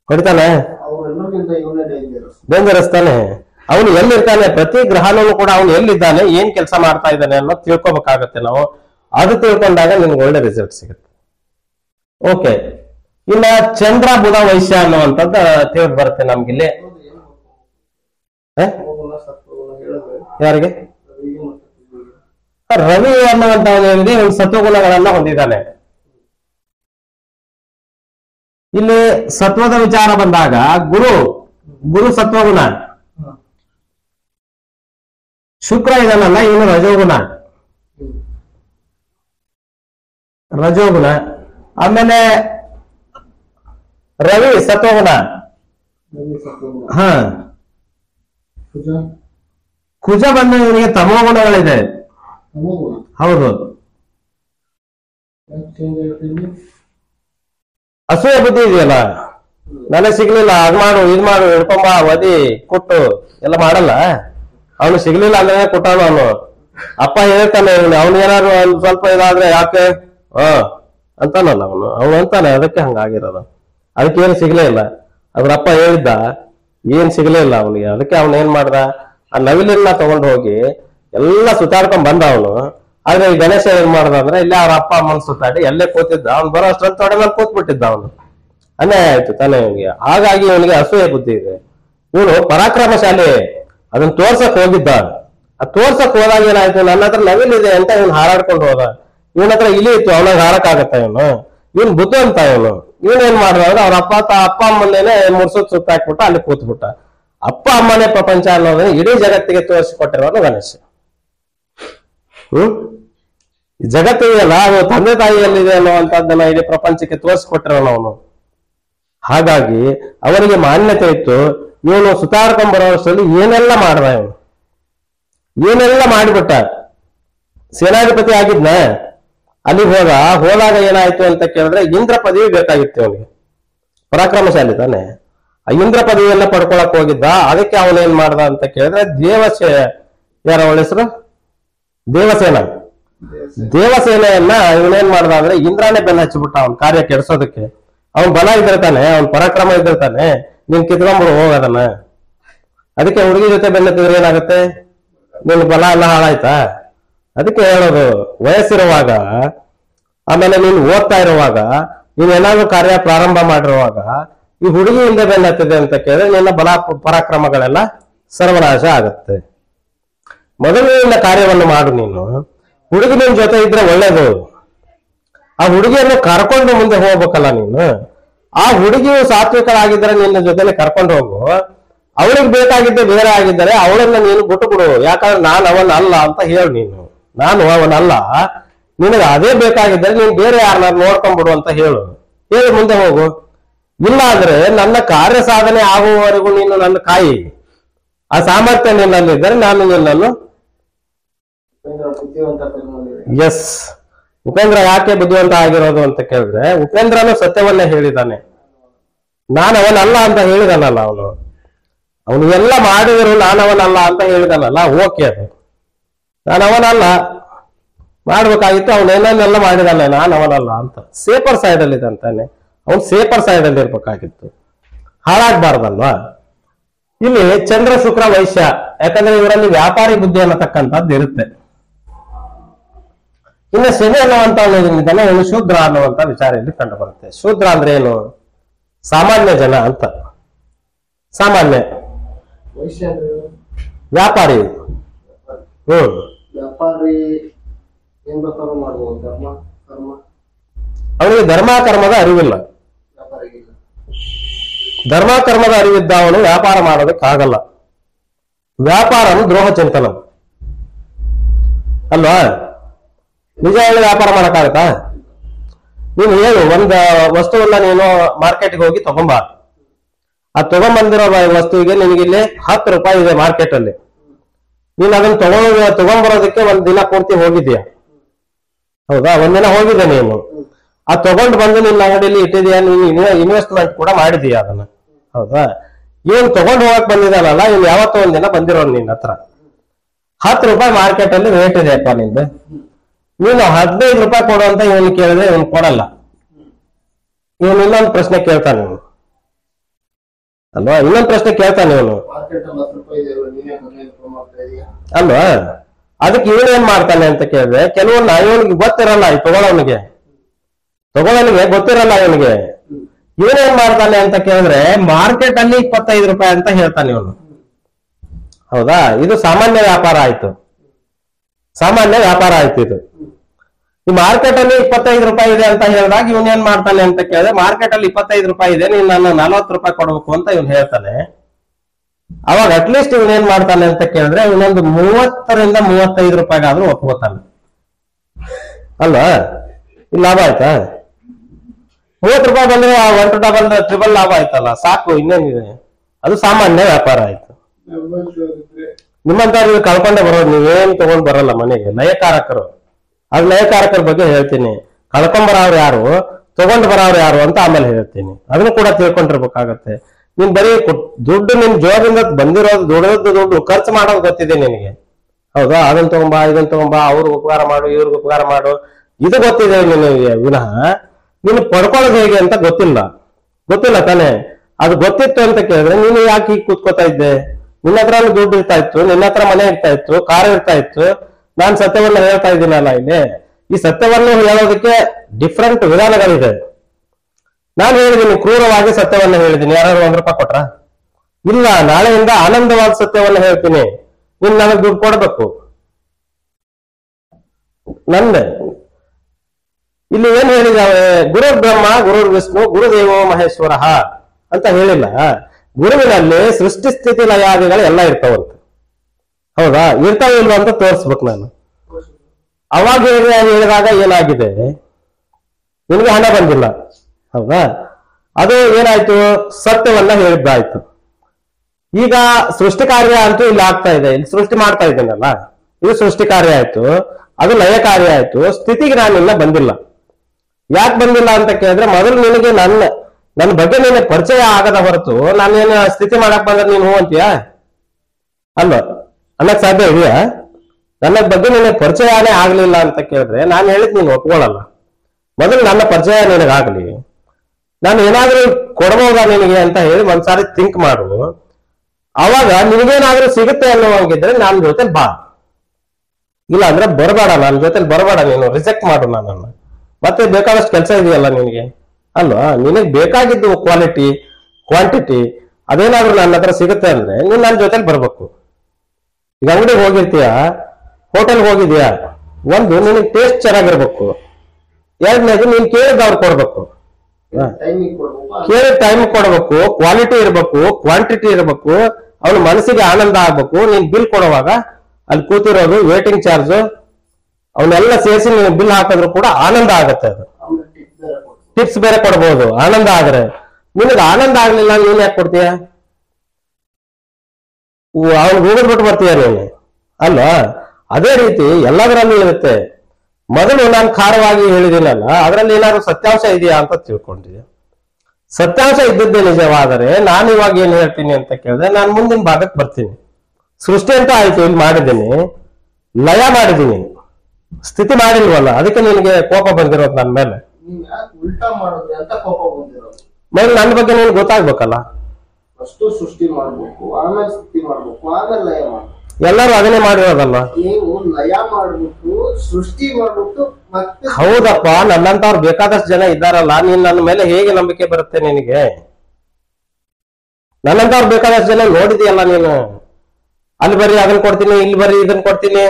Speaker 1: ಹೊಡಿತಾನೆ? ಡೇಂಜರಸ್ ತಾನೆ. ಅವನು ಎಲ್ಲಿರ್ತಾನೆ? ಪ್ರತಿ ಗ್ರಹನೂ ಕೂಡ ಅವನು ಎಲ್ಲಿದ್ದಾನೆ? ಏನ್ ಕೆಲಸ ಮಾಡ್ತಾ ಇದ್ದಾನೆ ಅನ್ನೋದು ತಿಳ್ಕೊಬೇಕಾಗತ್ತೆ ನಾವು. ಅದು ತಿಳ್ಕೊಂಡಾಗ ನಿಮ್ಗೆ ಒಳ್ಳೆ ರಿಸಲ್ಟ್ ಸಿಗುತ್ತೆ. ಓಕೆ ಇನ್ನ ಚಂದ್ರ, ಬುಧ, ವೈಶ್ಯ ಅನ್ನುವಂಥದ್ದು ತಿಳಿದು ಬರುತ್ತೆ ನಮ್ಗಿಲ್ಲಿ. ಯಾರಿಗೆ. ರವಿ ಅನ್ನುವಂಥವನಿಗೆ ಒಂದು ಸತ್ವಗುಣಗಳನ್ನ ಹೊಂದಿದ್ದಾನೆ. ಇಲ್ಲಿ ಸತ್ವದ ವಿಚಾರ ಬಂದಾಗ ಗುರು ಗುರು ಸತ್ವಗುಣ. ಶುಕ್ರ ಇದನ್ನಲ್ಲ ಇವನು ರಜೋಗುಣ. ರಜೋಗುಣ. ಆಮೇಲೆ ರವಿ ಸತ್ವಗುಣ. ಹ.
Speaker 2: ಕುಜ
Speaker 1: ಬಂದ ಇವನಿಗೆ ತಮೋಗುಣಗಳಿದೆ
Speaker 2: ತಮೋಗುಣ
Speaker 1: ಹೌದು. ಅಸೂಯ ಬುದ್ಧಿ ಇದೆಯಲ್ಲ? ನನಗೆ ಸಿಗ್ಲಿಲ್ಲ ಅದ್ ಮಾಡು ಇದ್ ಮಾಡು ಹಿಡ್ಕೊಂಬ ಒದಿ ಕೊಟ್ಟು ಎಲ್ಲ ಮಾಡಲ್ಲ. ಅವನು ಸಿಗ್ಲಿಲ್ಲ ಅಂದ್ರೆ ಕೊಟ್ಟಾನು ಅವನು. ಅಪ್ಪ ಹೇಳ್ತಾನೆ ಇವನು ಅವ್ನು ಏನಾದ್ರು ಒಂದ್ ಸ್ವಲ್ಪ ಇದಾದ್ರೆ ಯಾಕೆ? ಹ ಅಂತಾನಲ್ಲ ಅವನು. ಅವನು ಅಂತಾನೆ ಅದಕ್ಕೆ ಹಂಗಾಗಿರೋದು ಅದಕ್ಕೆ ಏನು ಸಿಗ್ಲೇ ಇಲ್ಲ. ಅದ್ರ ಅಪ್ಪ ಹೇಳಿದ್ದ ಏನ್ ಸಿಗ್ಲೇ ಇಲ್ಲ ಅವನಿಗೆ. ಅದಕ್ಕೆ ಅವನ್ ಏನ್ ಮಾಡ್ದ? ಆ ನವಿಲನ್ನ ತಗೊಂಡು ಹೋಗಿ ಎಲ್ಲ ಸುತ್ತಾಡ್ಕೊಂಡ್ ಬಂದ ಅವನು ಆದ್ರೆ ಈ ಗಣೇಶ ಏನ್ ಮಾಡ್ದ ಅಂದ್ರೆ ಇಲ್ಲೇ ಅವ್ರ ಅಪ್ಪ ಅಮ್ಮನ ಸುತ್ತಾಡಿ ಎಲ್ಲೇ ಕೂತಿದ್ದ. ಅವ್ನು ಬರೋ ಅಷ್ಟೊಂದು ತೊಡೆ ಮೇಲೆ ಕೂತ್ಬಿಟ್ಟಿದ್ದ ಅವನು. ಅನ್ಯಾಯ ಆಯ್ತು ತಾನೇ ಇವನಿಗೆ ಹಾಗಾಗಿ ಇವನಿಗೆ ಅಸೂಯೆ ಬುದ್ಧಿ ಇದೆ. ಇವನು ಪರಾಕ್ರಮಶಾಲಿ. ಅದನ್ನ ತೋರ್ಸಕ್ ಹೋಗಿದ್ದ. ಆ ತೋರ್ಸಕ್ ಹೋದಾಗ ಏನಾಯ್ತು? ನನ್ನ ಹತ್ರ ನವಿಲಿದೆ ಅಂತ ಇವ್ನು ಹಾರಾಡ್ಕೊಂಡು ಹೋದ. ಇವನ ಹತ್ರ ಇಲಿ ಇತ್ತು, ಅವನಾಗ ಹಾರಕ್ಕಾಗತ್ತ ಇವನು? ಇವನ್ ಅಂತ ಇವನು. ಇವನ್ ಏನ್ ಮಾಡ್ದ ಅಂದ್ರೆ ಅವ್ರ ಅಪ್ಪ ಅಪ್ಪ ಅಮ್ಮನೇನೆ ಮುರ್ಸೋದ್ ಸುತ್ತ ಹಾಕ್ಬಿಟ್ಟು ಅಲ್ಲಿ ಕೂತ್ಬಿಟ್ಟ. ಅಪ್ಪ ಅಮ್ಮನೇ ಪ್ರಪಂಚ ಅನ್ನೋದನ್ನ ಇಡೀ ಜಗತ್ತಿಗೆ ತೋರಿಸಿಕೊಟ್ಟಿರೋನು ಗಣೇಶ. ಹ್ಮ್? ಈ ನಾವು ತಂದೆ ತಾಯಿಯಲ್ಲಿದೆ ಅನ್ನುವಂಥದ್ದನ್ನ ಇಡೀ ಪ್ರಪಂಚಕ್ಕೆ ತೋರಿಸಿಕೊಟ್ಟಿರೋನು ಅವನು. ಹಾಗಾಗಿ ಅವನಿಗೆ ಮಾನ್ಯತೆ ಇತ್ತು, ಇವನು ಸುತಾರ್ಕೊಂಡ್ ಬರೋ ವರ್ಷದಲ್ಲಿ ಏನೆಲ್ಲ ಮಾಡ್ದ ಇವನು? ಏನೆಲ್ಲ ಮಾಡಿಬಿಟ್ಟ? ಸೇನಾಧಿಪತಿ ಆಗಿದ್ನ? ಅಲ್ಲಿ ಹೋದ, ಹೋದಾಗ ಏನಾಯ್ತು ಅಂತ ಕೇಳಿದ್ರೆ ಇಂದ್ರ ಪದವಿ ಬೇಕಾಗಿತ್ತು ಅವನಿಗೆ ಪರಾಕ್ರಮಶಾಲಿ ತಾನೆ? ಇಂದ್ರ ಪದವಿಯನ್ನ ಪಡ್ಕೊಳಕ್ ಹೋಗಿದ್ದ, ಅದಕ್ಕೆ ಅವನೇನ್ ಮಾಡ್ದ ಅಂತ ಕೇಳಿದ್ರೆ ದೇವಸೇ, ಯಾರ ಅವಳ ಹೆಸರು? ದೇವಸೇನ. ದೇವಸೇನೆಯನ್ನ ಇವನೇನ್ ಮಾಡ್ದ ಅಂದ್ರೆ ಇಂದ್ರಾನೇ ಬೆನ್ನ ಹಚ್ಚಿಬಿಟ್ಟ ಅವನ್ ಕಾರ್ಯ ಕೆಡ್ಸೋದಕ್ಕೆ. ಅವನ್ ಬಲ ಇದ್ದಿರ್ತಾನೆ, ಅವನ್ ಪರಾಕ್ರಮ ಇದ್ದಿರ್ತಾನೆ, ನೀನ್ ಕಿತ್ಕೊಂಡ್ಬಿಡು ಹೋಗೋದನ್ನ ಅದಕ್ಕೆ ಹುಡುಗಿ ಜೊತೆ ಬೆನ್ನತ್ತಿದ್ರೆ ಏನಾಗುತ್ತೆ? ನಿನ್ ಬಲ ಎಲ್ಲ ಹಾಳಾಯ್ತಾ? ಅದಕ್ಕೆ ಹೇಳೋದು, ವಯಸ್ಸಿರುವಾಗ, ಆಮೇಲೆ ನೀನ್ ಓದ್ತಾ ಇರುವಾಗ, ನೀನ್ ಏನಾದ್ರು ಕಾರ್ಯ ಪ್ರಾರಂಭ ಮಾಡಿರುವಾಗ ಈ ಹುಡುಗಿಯಿಂದ ಬೆನ್ನತ್ತದೆ ಅಂತ ಕೇಳಿದ್ರೆ ನಿನ್ನ ಬಲ ಪರಾಕ್ರಮಗಳೆಲ್ಲ ಸರ್ವನಾಶ ಆಗುತ್ತೆ. ಮೊದಲಿನ ಕಾರ್ಯವನ್ನು ಮಾಡು ನೀನು. ಹುಡುಗಿ ನಿನ್ ಜೊತೆ ಇದ್ರೆ ಒಳ್ಳೇದು. ಆ ಹುಡುಗಿಯನ್ನು ಕರ್ಕೊಂಡು ಮುಂದೆ ಹೋಗ್ಬೇಕಲ್ಲ ನೀನು. ಆ ಹುಡುಗಿಯು ಸಾತ್ವಿಕಳಾಗಿದ್ದರೆ ನಿನ್ನ ಜೊತೆಲಿ ಕರ್ಕೊಂಡು ಹೋಗು. ಅವಳಿಗೆ ಬೇಕಾಗಿದ್ದೆ ಬೇರೆ ಆಗಿದ್ದರೆ ಅವಳನ್ನ ನೀನು ಬಿಟ್ಟು ಬಿಡು ಯಾಕಂದ್ರೆ ನಾನು ಅವನ ಅಲ್ಲ ಅಂತ ಹೇಳು ನೀನು. ನಾನು ಅವನಲ್ಲ. ನಿನಗೆ ಅದೇ ಬೇಕಾಗಿದ್ದರೆ ನೀನು ಬೇರೆ ಯಾರನ್ನ ನೋಡ್ಕೊಂಡ್ಬಿಡು ಅಂತ ಹೇಳು. ಹೇಳಿ, ಮುಂದೆ ಹೋಗು. ಇಲ್ಲ ಅಂದ್ರೆ ನನ್ನ ಕಾರ್ಯ ಸಾಧನೆ ಆಗುವವರೆಗೂ ನೀನು ನನ್ನ ಕಾಯಿ ಆ ಸಾಮರ್ಥ್ಯ ನಿನ್ನಲ್ಲಿದ್ದರೆ ನಾನು ನಿನ್ನನ್ನು ಎಸ್ ಉಪೇಂದ್ರ ಯಾಕೆ ಬುದ್ಧಿವಂತ ಆಗಿರೋದು ಅಂತ ಕೇಳಿದ್ರೆ ಉಪೇಂದ್ರನು ಸತ್ಯವನ್ನೇ ಹೇಳಿದಾನೆ. ನಾನು ಅವನಲ್ಲ ಅಂತ ಹೇಳಿದನಲ್ಲ ಅವನು. ಅವನು ಎಲ್ಲ ಮಾಡಿದ್ರು ನಾನು ಅವನಲ್ಲ ಅಂತ ಹೇಳಿದಾನಲ್ಲ ಓಕೆ ಅದು. ನಾನು ಅವನಲ್ಲ. ಮಾಡ್ಬೇಕಾಗಿತ್ತು ಅವನು ಏನೇನೆಲ್ಲ ಮಾಡಿದಾನೆ ನಾನು ಅವನಲ್ಲ ಅಂತ. ಸೇಫರ್ ಸೈಡ್ ಅಲ್ಲಿ ಇದಂತಾನೆ ಅವನು ಸೇಫರ್ ಸೈಡ್ ಅಲ್ಲಿ ಇರ್ಬೇಕಾಗಿತ್ತು. ಹಾಳಾಗ್ಬಾರ್ದಲ್ವಾ? ಇಲ್ಲಿ ಚಂದ್ರ ಶುಕ್ರ ವೈಶ್ಯ ಯಾಕಂದ್ರೆ ಇವರಲ್ಲಿ ವ್ಯಾಪಾರಿ ಬುದ್ಧಿ ಅನ್ನತಕ್ಕಂಥದ್ದು ಇರುತ್ತೆ. ಇನ್ನು ಶನಿ ಅನ್ನುವಂತ ಏನಿದ್ದಾನೆ ಇವನು ಶೂದ್ರ ಅನ್ನುವಂತ ವಿಚಾರ ಇಲ್ಲಿ ಕಂಡು ಬರುತ್ತೆ ಶೂದ್ರ ಅಂದ್ರೆ ಏನು? ಸಾಮಾನ್ಯ ಜನ ಅಂತ. ಸಾಮಾನ್ಯ? ವ್ಯಾಪಾರಿ. ಹ್ಮ್
Speaker 2: ವ್ಯಾಪಾರಿ
Speaker 1: ಅವನಿಗೆ ಧರ್ಮ ಕರ್ಮದ ಅರಿವಿಲ್ಲ. ಧರ್ಮ ಕರ್ಮದ ಅರಿವಿದ್ದ ಅವನು ವ್ಯಾಪಾರ ಮಾಡೋದಕ್ಕಾಗಲ್ಲ. ವ್ಯಾಪಾರ ದ್ರೋಹ ಚಿಂತನ. ಅಲ್ವಾ? ನಿಜ ಹೇಳಿ ವ್ಯಾಪಾರ ಮಾಡಕ್ಕಾಗತ್ತಾ? ನೀನು ಹೇಳು, ಒಂದ ವಸ್ತುವನ್ನ ನೀನು ಮಾರ್ಕೆಟ್ಗೆ ಹೋಗಿ ತಗೊಂಬ. ಆ ತಗೊಂಬಂದಿರೋ ವಸ್ತುವಿಗೆ ನಿನಗಿಲ್ಲಿ ಹತ್ತು ರೂಪಾಯಿ ಇದೆ ಮಾರ್ಕೆಟ್ ಅಲ್ಲಿ ನೀನ್ ಅದನ್ನ ತಗೊಂಡ್ ತಗೊಂಡ್ಬರೋದಕ್ಕೆ ಒಂದ್ ದಿನ ಪೂರ್ತಿ ಹೋಗಿದ್ಯಾ ಹೌದಾ? ಒಂದಿನ ಹೋಗಿದೆ ನೀನು. ಆ ತಗೊಂಡ್ ಬಂದು ನಿನ್ನ ಅಂಗಡಿಯಲ್ಲಿ ಇಟ್ಟಿದ್ಯಾ ನೀನು ಇನ್ವೆಸ್ಟ್ಮೆಂಟ್ ಕೂಡ ಮಾಡಿದೀಯ ಅದನ್ನ. ಹೌದಾ? ಏನ್ ತಗೊಂಡ್ ಹೋಗಕ್ ಬಂದಿದಾನಲ್ಲ ಇನ್ ಯಾವತ್ತೋ ದಿನ ಬಂದಿರೋ ನಿನ್ನ ಹತ್ರ. ಹತ್ತು ರೂಪಾಯಿ ಮಾರ್ಕೆಟ್ ಅಲ್ಲಿ ರೇಟ್ ಇದೆಯಪ್ಪ ನಿಂದ. ನೀನು ಹದಿನೈದು ರೂಪಾಯಿ ಕೊಡು ಅಂತ ಇವನು ಕೇಳಿದ್ರೆ ಇವನು ಕೊಡಲ್ಲ. ಇವನು ಇನ್ನೊಂದು ಪ್ರಶ್ನೆ ಕೇಳ್ತಾನೆ ಇವನು. ಅಲ್ವಾ? ಇನ್ನೊಂದು ಪ್ರಶ್ನೆ ಕೇಳ್ತಾನೆ ಇವನು. ಅಲ್ವಾ? ಅದಕ್ಕೆ ಇವನ್ ಏನ್ ಮಾಡ್ತಾನೆ ಅಂತ ಕೇಳಿದ್ರೆ ಕೆಲವೊಂದು ಇವನಿಗೆ ಗೊತ್ತಿರಲ್ಲ ತಗೊಳ್ಳೋನಿಗೆ ತಗೊಳ್ಳೋನಿಗೆ ಗೊತ್ತಿರಲ್ಲ ಇವನಿಗೆ. ಇವನೇನ್ ಮಾಡ್ತಾನೆ ಅಂತ ಕೇಳಿದ್ರೆ ಮಾರ್ಕೆಟ್ ಅಲ್ಲಿ ಇಪ್ಪತ್ತೈದು ರೂಪಾಯಿ ಅಂತ ಹೇಳ್ತಾನೆ ಇವನು. ಹೌದಾ? ಇದು ಸಾಮಾನ್ಯ ವ್ಯಾಪಾರ ಆಯ್ತು. ಸಾಮಾನ್ಯ ವ್ಯಾಪಾರ ಆಯ್ತು ಇದು. ಈ ಮಾರ್ಕೆಟ್ ಅಲ್ಲಿ ಇಪ್ಪತ್ತೈದು ರೂಪಾಯಿ ಇದೆ ಅಂತ ಹೇಳಿದಾಗ ಇವನ್ ಏನ್ ಮಾಡ್ತಾನೆ ಅಂತ ಕೇಳಿದ್ರೆ ಮಾರ್ಕೆಟ್ ಅಲ್ಲಿ ಇಪ್ಪತ್ತೈದು ರೂಪಾಯಿ ಇದೆ, ನೀನ್ ನಾನು ನಲವತ್ತು ರೂಪಾಯಿ ಕೊಡ್ಬೇಕು ಅಂತ ಇವನು ಹೇಳ್ತಾನೆ. ಅವಾಗ ಅಟ್ಲೀಸ್ಟ್ ಇವನ್ ಏನ್ ಮಾಡ್ತಾನೆ ಅಂತ ಕೇಳಿದ್ರೆ ಇವನೊಂದು ಮೂವತ್ತರಿಂದ ಮೂವತ್ತೈದು ರೂಪಾಯಿಗಾದ್ರೂ ಒಪ್ಕೋತಾನೆ. ಅಲ್ವಾ? ಲಾಭ ಆಯ್ತಾ? ಮೂವತ್ತು ರೂಪಾಯಿ ಬಂದ್ರೆ ಒನ್ ಡಬಲ್ ಟ್ರಿಬಲ್ ಲಾಭ ಆಯ್ತಲ್ಲ, ಸಾಕು, ಇನ್ನೇನಿದೆ? ಅದು ಸಾಮಾನ್ಯ ವ್ಯಾಪಾರ ಆಯ್ತು. ನಿಮ್ಮಂತವ್ರಿಗೆ ಕಳ್ಕೊಂಡೆ ಬರೋದು ನೀವೇನ್ ತಗೊಂಡ್ ಬರಲ್ಲ ಮನೆಗೆ ಲಯಕಾರಕರು ಅದು ಲಯಕಾರಕರ ಬಗ್ಗೆ ಹೇಳ್ತೀನಿ. ಕಳ್ಕೊಂಡ್ ಬರೋರು ಯಾರು? ತಗೊಂಡ್ ಬರೋರು ಯಾರು ಅಂತ ಆಮೇಲೆ ಹೇಳ್ತೀನಿ. ಅದನ್ನು ಕೂಡ ತಿಳ್ಕೊಂಡಿರ್ಬೇಕಾಗತ್ತೆ. ನೀನ್ ಬರೀ ದುಡ್ಡು ನಿನ್ ಜೋಬದಿಂದ ಬಂದಿರೋದು ದುಡಿಯೋದು ದುಡ್ಡು ಖರ್ಚು ಮಾಡೋದು ಗೊತ್ತಿದೆ ನಿನಗೆ. ಹೌದಾ? ಅದನ್ನ ತಗೊಂಬಾ, ಇದನ್ನ ತಗೊಂಬಾ, ಅವ್ರಿಗೆ ಉಪಕಾರ ಮಾಡು, ಇವ್ರಿಗೆ ಉಪಕಾರ ಮಾಡು. ಇದು ಗೊತ್ತಿದೆ ನಿನಗೆ ವಿನಃ. ನೀನು ಪಡ್ಕೊಳ್ಳೋದು ಹೇಗೆ ಅಂತ ಗೊತ್ತಿಲ್ಲ. ಗೊತ್ತಿಲ್ಲ ತಾನೇ? ಅದು ಗೊತ್ತಿತ್ತು ಅಂತ ಕೇಳಿದ್ರೆ ನೀನು ಯಾಕೆ ಈಗ ಕೂತ್ಕೋತಾ ಇದ್ದೆ? ನಿನ್ನ ಹತ್ರ ದುಡ್ಡು ಇರ್ತಾ ಇತ್ತು, ನಿನ್ನ ಹತ್ರ ಮನೆ ಇರ್ತಾ ಇತ್ತು, ಕಾರ್ ಇರ್ತಾ ಇತ್ತು. ನಾನ್ ಸತ್ಯವನ್ನ ಹೇಳ್ತಾ ಇದ್ದೀನಲ್ಲ ಇಲ್ಲಿ. ಈ ಸತ್ಯವನ್ನು ಹೇಳೋದಕ್ಕೆ ಡಿಫ್ರೆಂಟ್ ವಿಧಾನಗಳಿದೆ. ನಾನು ಹೇಳಿದ್ದೀನಿ ಕ್ರೂರವಾಗಿ ಸತ್ಯವನ್ನ ಹೇಳಿದ್ದೀನಿ ಯಾರು ಒಂದ್ ರೂಪಾಯಿ ಕೊಟ್ರ? ಇಲ್ಲ, ನಾಳೆಯಿಂದ ಆನಂದವಾದ ಸತ್ಯವನ್ನ ಹೇಳ್ತೀನಿ. ನೀನ್ ನನಗೆ ದುಡ್ಡು ಕೊಡ್ಬೇಕು. ನಂದೆ. ಇಲ್ಲಿ ಏನ್ ಹೇಳಿದಾವೆ ಗುರು ಬ್ರಹ್ಮ ಗುರು ವಿಷ್ಣು, ಗುರುದೇವೋ ಮಹೇಶ್ವರ ಅಂತ ಹೇಳಿಲ್ಲ. ಗುರುವಿನಲ್ಲಿ ಸೃಷ್ಟಿ ಸ್ಥಿತಿ ಲಯಾದಿಗಳು ಎಲ್ಲ ಇರ್ತಾವಂತ. ಹೌದಾ? ಇರ್ತಾವ ಇಲ್ವಾ ಅಂತ ತೋರಿಸ್ಬೇಕು ನಾನು. ಅವಾಗ ಹೇಳಿ- ಹೇಳಿದಾಗ ಏನಾಗಿದೆ? ನಿಮ್ಗೆ ಹಣ ಬಂದಿಲ್ಲ. ಹೌದಾ? ಅದು ಏನಾಯ್ತು? ಸತ್ಯವನ್ನ ಹೇಳಿದ್ದಾಯ್ತು. ಈಗ ಸೃಷ್ಟಿ ಕಾರ್ಯ ಅಂತೂ ಇಲ್ಲಿ ಆಗ್ತಾ ಇದೆ. ಇಲ್ಲಿ ಸೃಷ್ಟಿ ಮಾಡ್ತಾ ಇದ್ದೇನಲ್ಲ? ಇದು ಸೃಷ್ಟಿ ಕಾರ್ಯ ಆಯ್ತು. ಅದು ಲಯ ಕಾರ್ಯ ಆಯ್ತು. ಸ್ಥಿತಿಗೆ ನಾನಿಲ್ಲ ಬಂದಿಲ್ಲ. ಯಾಕೆ ಬಂದಿಲ್ಲ ಅಂತ ಕೇಳಿದ್ರೆ ಮೊದಲು ನಿನಗೆ ನನ್ನ ನನ್ನ ಬಗ್ಗೆ ನಿನಗೆ ಪರಿಚಯ ಆಗದ ಹೊರತು ನಾನೇನು ಸ್ಥಿತಿ ಮಾಡಕ್ ಬಂದ್ರೆ ನೀನು ಹೂ ಅಂತೀಯಾ? ಅಲ್ವಾ? ಅನ್ನಕ್ ಸಾಧ್ಯ ಇದೆಯಾ? ನನ್ನ ಬಗ್ಗೆ ನಿನಗೆ ಪರಿಚಯನೇ ಆಗ್ಲಿಲ್ಲ ಅಂತ ಕೇಳಿದ್ರೆ ನಾನು ಹೇಳಿದ್ ನೀನು ಒಪ್ಕೊಳ್ಳಲ್ಲ ಮೊದಲು ನನ್ನ ಪರಿಚಯ ನಿನಗಾಗ್ಲಿ. ನಾನು ಏನಾದ್ರೂ ಕೊಡಬಹುದಾ ನಿನಗೆ ಅಂತ ಹೇಳಿ ಒಂದ್ಸಾರಿ ಥಿಂಕ್ ಮಾಡು. ಅವಾಗ ನಿನಗೇನಾದ್ರೂ ಸಿಗುತ್ತೆ ಅನ್ನೋಂಗಿದ್ರೆ ನನ್ನ ಜೊತೆ ಬಾ. ಇಲ್ಲ ಅಂದ್ರೆ ಬರಬೇಡ ನನ್ನ ಜೊತೆ ಬರಬೇಡ ನೀನು ರಿಜೆಕ್ಟ್ ಮಾಡು ನನ್ನನ್ನು. ಮತ್ತೆ ಬೇಕಾದಷ್ಟು ಕೆಲಸ ಇದೆಯಲ್ಲ ನಿನಗೆ? ಅಲ್ವಾ? ನಿನಗೆ ಬೇಕಾಗಿದ್ದು ಕ್ವಾಲಿಟಿ ಕ್ವಾಂಟಿಟಿ ಅದೇನಾದ್ರೂ ನನ್ನ ಹತ್ರ ಸಿಗುತ್ತೆ ಅಂದ್ರೆ ನೀನ್ ನನ್ನ ಜೊತೆಲಿ ಬರ್ಬೇಕು. ಈಗ ಅಂಗಡಿಗೆ ಹೋಗಿರ್ತೀಯ? ಹೋಟೆಲ್ಗೆ ಹೋಗಿದ್ಯಾ? ಒಂದು, ನಿನಗೆ ಟೇಸ್ಟ್ ಚೆನ್ನಾಗಿರ್ಬೇಕು. ಎರಡನೇದು, ನೀನ್ ಕೇಳಿದ
Speaker 2: ಅವ್ರು ಕೊಡ್ಬೇಕು.
Speaker 1: ಕೇಳಿದ ಟೈಮ್ ಕೊಡ್ಬೇಕು ಕ್ವಾಲಿಟಿ ಇರ್ಬೇಕು ಕ್ವಾಂಟಿಟಿ ಇರ್ಬೇಕು ಅವ್ರ ಮನಸ್ಸಿಗೆ ಆನಂದ ಆಗ್ಬೇಕು, ನೀನ್ ಬಿಲ್ ಕೊಡುವಾಗ ಅಲ್ಲಿ ಕೂತಿರೋದು ವೇಟಿಂಗ್ ಚಾರ್ಜ್ ಅವನ್ನೆಲ್ಲ ಸೇರಿಸಿ ನೀವು ಬಿಲ್ ಹಾಕಿದ್ರು ಕೂಡ ಆನಂದ ಆಗತ್ತೆ ಅದು. ಟಿಪ್ಸ್ ಬೇರೆ ಕೊಡ್ಬೋದು, ಆನಂದ ಆದ್ರೆ. ನಿನಗೆ ಆನಂದ ಆಗ್ಲಿಲ್ಲ ನೀನ್ ಯಾಕೆ ಕೊಡ್ತೀಯ? ಅವ್ನು ಗೂಗಲ್ ಬಿಟ್ಟು ಬರ್ತೀಯ ನೀನು? ಅಲ್ಲ, ಅದೇ ರೀತಿ ಎಲ್ಲದರಲ್ಲೂ ಇರುತ್ತೆ. ಮೊದಲು ನಾನು ಖಾರವಾಗಿ ಹೇಳಿದ್ದೀನಲ್ಲ ಅದರಲ್ಲಿ ಏನಾದ್ರು ಸತ್ಯಾಂಶ ಇದೆಯಾ ಅಂತ ತಿಳ್ಕೊಂಡಿದ್ದೆ ಸತ್ಯಾಂಶ ಇದ್ದದ್ದೇ ನಿಜವಾದರೆ ನಾನು ಇವಾಗ ಏನ್ ಹೇಳ್ತೀನಿ ಅಂತ ಕೇಳಿದ್ರೆ ನಾನು ಮುಂದಿನ ಭಾಗಕ್ಕೆ ಬರ್ತೀನಿ. ಸೃಷ್ಟಿ ಅಂತ ಆಯ್ತು, ಇಲ್ಲಿ ಮಾಡಿದ್ದೀನಿ. ಲಯ ಮಾಡಿದ್ದೀನಿ. ಸ್ಥಿತಿ ಮಾಡಿಲ್ವಲ್ಲ ಅದಕ್ಕೆ ನಿನಗೆ ಕೋಪ ಬಂದಿರೋದು ನನ್ನ ಮೇಲೆ.
Speaker 2: ನೀವ್ ಯಾಕೆ ಉಲ್ಟಾ ಮಾಡಿದ್ರಿ ಅಂತ ಕೋಪ ಬಂದಿರೋದು?
Speaker 1: ಮೇಲೆ ನನ್ನ ಬಗ್ಗೆ ನಿನ್ಗೆ ಗೊತ್ತಾಗ್ಬೇಕಲ್ಲ?
Speaker 2: ಫಸ್ಟ್ ಸೃಷ್ಟಿ ಮಾಡ್ಬೇಕು ಆಮೇಲೆ ಸ್ಥಿತಿ ಮಾಡ್ಬೇಕು ಆಮೇಲೆ ಲಯ ಮಾಡ್ಬೇಕು.
Speaker 1: ಎಲ್ಲರೂ ಅದನ್ನೇ ಮಾಡಿರೋದಲ್ಲ
Speaker 2: ನೀವು ಲಯ ಮಾಡ್ಬಿಟ್ಟು ಸೃಷ್ಟಿ ಮಾಡ್ಬಿಟ್ಟು ಮತ್ತೆ
Speaker 1: ಹೌದಪ್ಪ ನನ್ನಂತವ್ರು ಬೇಕಾದಷ್ಟು ಜನ ಇದ್ದಾರಲ್ಲ ನೀನ್ ನನ್ನ ಮೇಲೆ ಹೇಗೆ ನಂಬಿಕೆ ಬರುತ್ತೆ ನಿನಗೆ? ನನ್ನಂತವ್ರು ಬೇಕಾದಷ್ಟು ಜನ ನೋಡಿದೀಯಲ್ಲ ನೀನು? ಅಲ್ಲಿ ಬರ್ರಿ ಅದನ್ನ ಕೊಡ್ತೀನಿ ಇಲ್ಲಿ ಬರ್ರಿ ಇದನ್ನ ಕೊಡ್ತೀನಿ.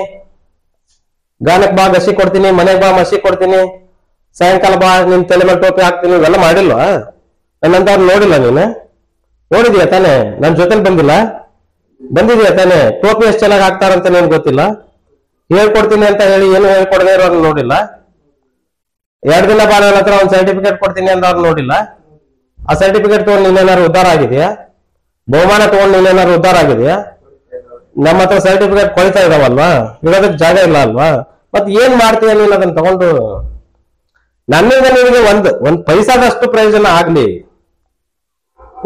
Speaker 1: ಗಾನಕ್ ಬಾ, ಗಸಿ ಕೊಡ್ತೀನಿ, ಮನೆಗ್ ಬಾ, ಮಸಿ ಕೊಡ್ತೀನಿ. ಸಾಯಂಕಾಲ ಬಾ, ನಿನ್ ತಲೆ ಮೇಲೆ ಟೋಪಿ ಹಾಕ್ತೀನಿ, ಇವೆಲ್ಲ ಮಾಡಿಲ್ವಾ? ನನ್ನಂತ ನೋಡಿಲ್ಲ ನೀನು. ನೋಡಿದೀಯ ತಾನೆ? ನನ್ ಜೊತೆಲಿ ಬಂದಿಲ್ಲ. ಬಂದಿದ್ಯಾ ತಾನೆ? ಟೋಪಿ ಎಷ್ಟು ಚೆನ್ನಾಗಿ ಹಾಕ್ತಾರಂತ ನಿನ್ ಗೊತ್ತಿಲ್ಲ? ಹೇಳ್ಕೊಡ್ತೀನಿ ಅಂತ ಹೇಳಿ ಏನು ಹೇಳ್ಕೊಡದೆ ಇರೋರು ನೋಡಿಲ್ಲ. ಎರಡು ದಿನ ಬಾಳ ಹತ್ರ ಒಂದು ಸರ್ಟಿಫಿಕೇಟ್ ಕೊಡ್ತೀನಿ ಅಂತ ಅವ್ರು ನೋಡಿಲ್ಲ. ಆ ಸರ್ಟಿಫಿಕೇಟ್ ತಗೊಂಡು ನೀನೇನಾದ್ರು ಉದ್ಧಾರ ಆಗಿದೆಯಾ? ಬಹುಮಾನ ತಗೊಂಡು ನೀನೇನಾದ್ರು ಉದ್ಧಾರ ಆಗಿದೆಯಾ? ನಮ್ಮ ಹತ್ರ ಸರ್ಟಿಫಿಕೇಟ್ ಕೊಳ್ತಾ ಇದಾವಲ್ವಾ? ಇಡೋದಕ್ಕೆ ಜಾಗ ಇಲ್ಲ ಅಲ್ವಾ? ಮತ್ತೆ ಏನ್ ಮಾಡ್ತೀಯ ನೀನ್ ಅದನ್ನ ತಗೊಂಡು? ನನ್ನಿಂದ ನಿಮಗೆ ಒಂದು, ಒಂದ್ ಪೈಸಾದಷ್ಟು ಪ್ರಯೋಜನ ಆಗ್ಲಿ.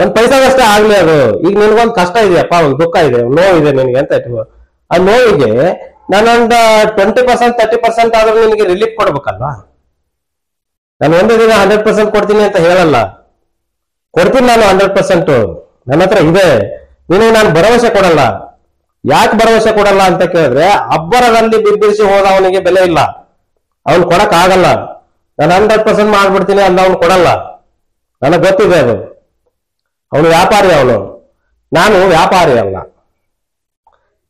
Speaker 1: ಒಂದ್ ಪೈಸಾದಷ್ಟೇ ಆಗ್ಲಿ ಅದು. ಈಗ ನಿನ್ಗೊಂದು ಕಷ್ಟ ಇದೆಯಪ್ಪ, ಒಂದ್ ದುಃಖ ಇದೆ ನೋವು ಇದೆ ನಿನಗೆ ಅಂತ ಇಟ್ಕೋ ಆ ನೋವಿಗೆ ನಾನೊಂದು ಟ್ವೆಂಟಿ ಪರ್ಸೆಂಟ್ ತರ್ಟಿ ಪರ್ಸೆಂಟ್ ಆದ್ರೂ ನಿನಗೆ ರಿಲೀಫ್ ಕೊಡ್ಬೇಕಲ್ವಾ? ನಾನು ಒಂದೇ ದಿನ ಹಂಡ್ರೆಡ್ ಪರ್ಸೆಂಟ್ ಕೊಡ್ತೀನಿ ಅಂತ ಹೇಳಲ್ಲ. ಕೊಡ್ತೀನಿ ನಾನು ಹಂಡ್ರೆಡ್ ಪರ್ಸೆಂಟ್ ನನ್ನ ಹತ್ರ ಇದೆ. ನಿನಗೆ ನಾನು ಭರವಸೆ ಕೊಡಲ್ಲ. ಯಾಕೆ ಭರವಸೆ ಕೊಡಲ್ಲ ಅಂತ ಕೇಳಿದ್ರೆ ಅಬ್ಬರದಲ್ಲಿ ಬಿಬ್ಬಿರಿಸಿ ಹೋದವನಿಗೆ ಬೆಲೆ ಇಲ್ಲ. ಅವನು ಕೊಡಕ್ ಆಗಲ್ಲ. ನಾನು ಹಂಡ್ರೆಡ್ ಪರ್ಸೆಂಟ್ ಮಾಡ್ಬಿಡ್ತೀನಿ ಅಂತ ಅವನು ಕೊಡಲ್ಲ. ನನಗೆ ಗೊತ್ತಿದೆ ಅದು. ಅವನು ವ್ಯಾಪಾರಿ ಅವನು. ನಾನು ವ್ಯಾಪಾರಿ ಅಲ್ಲ.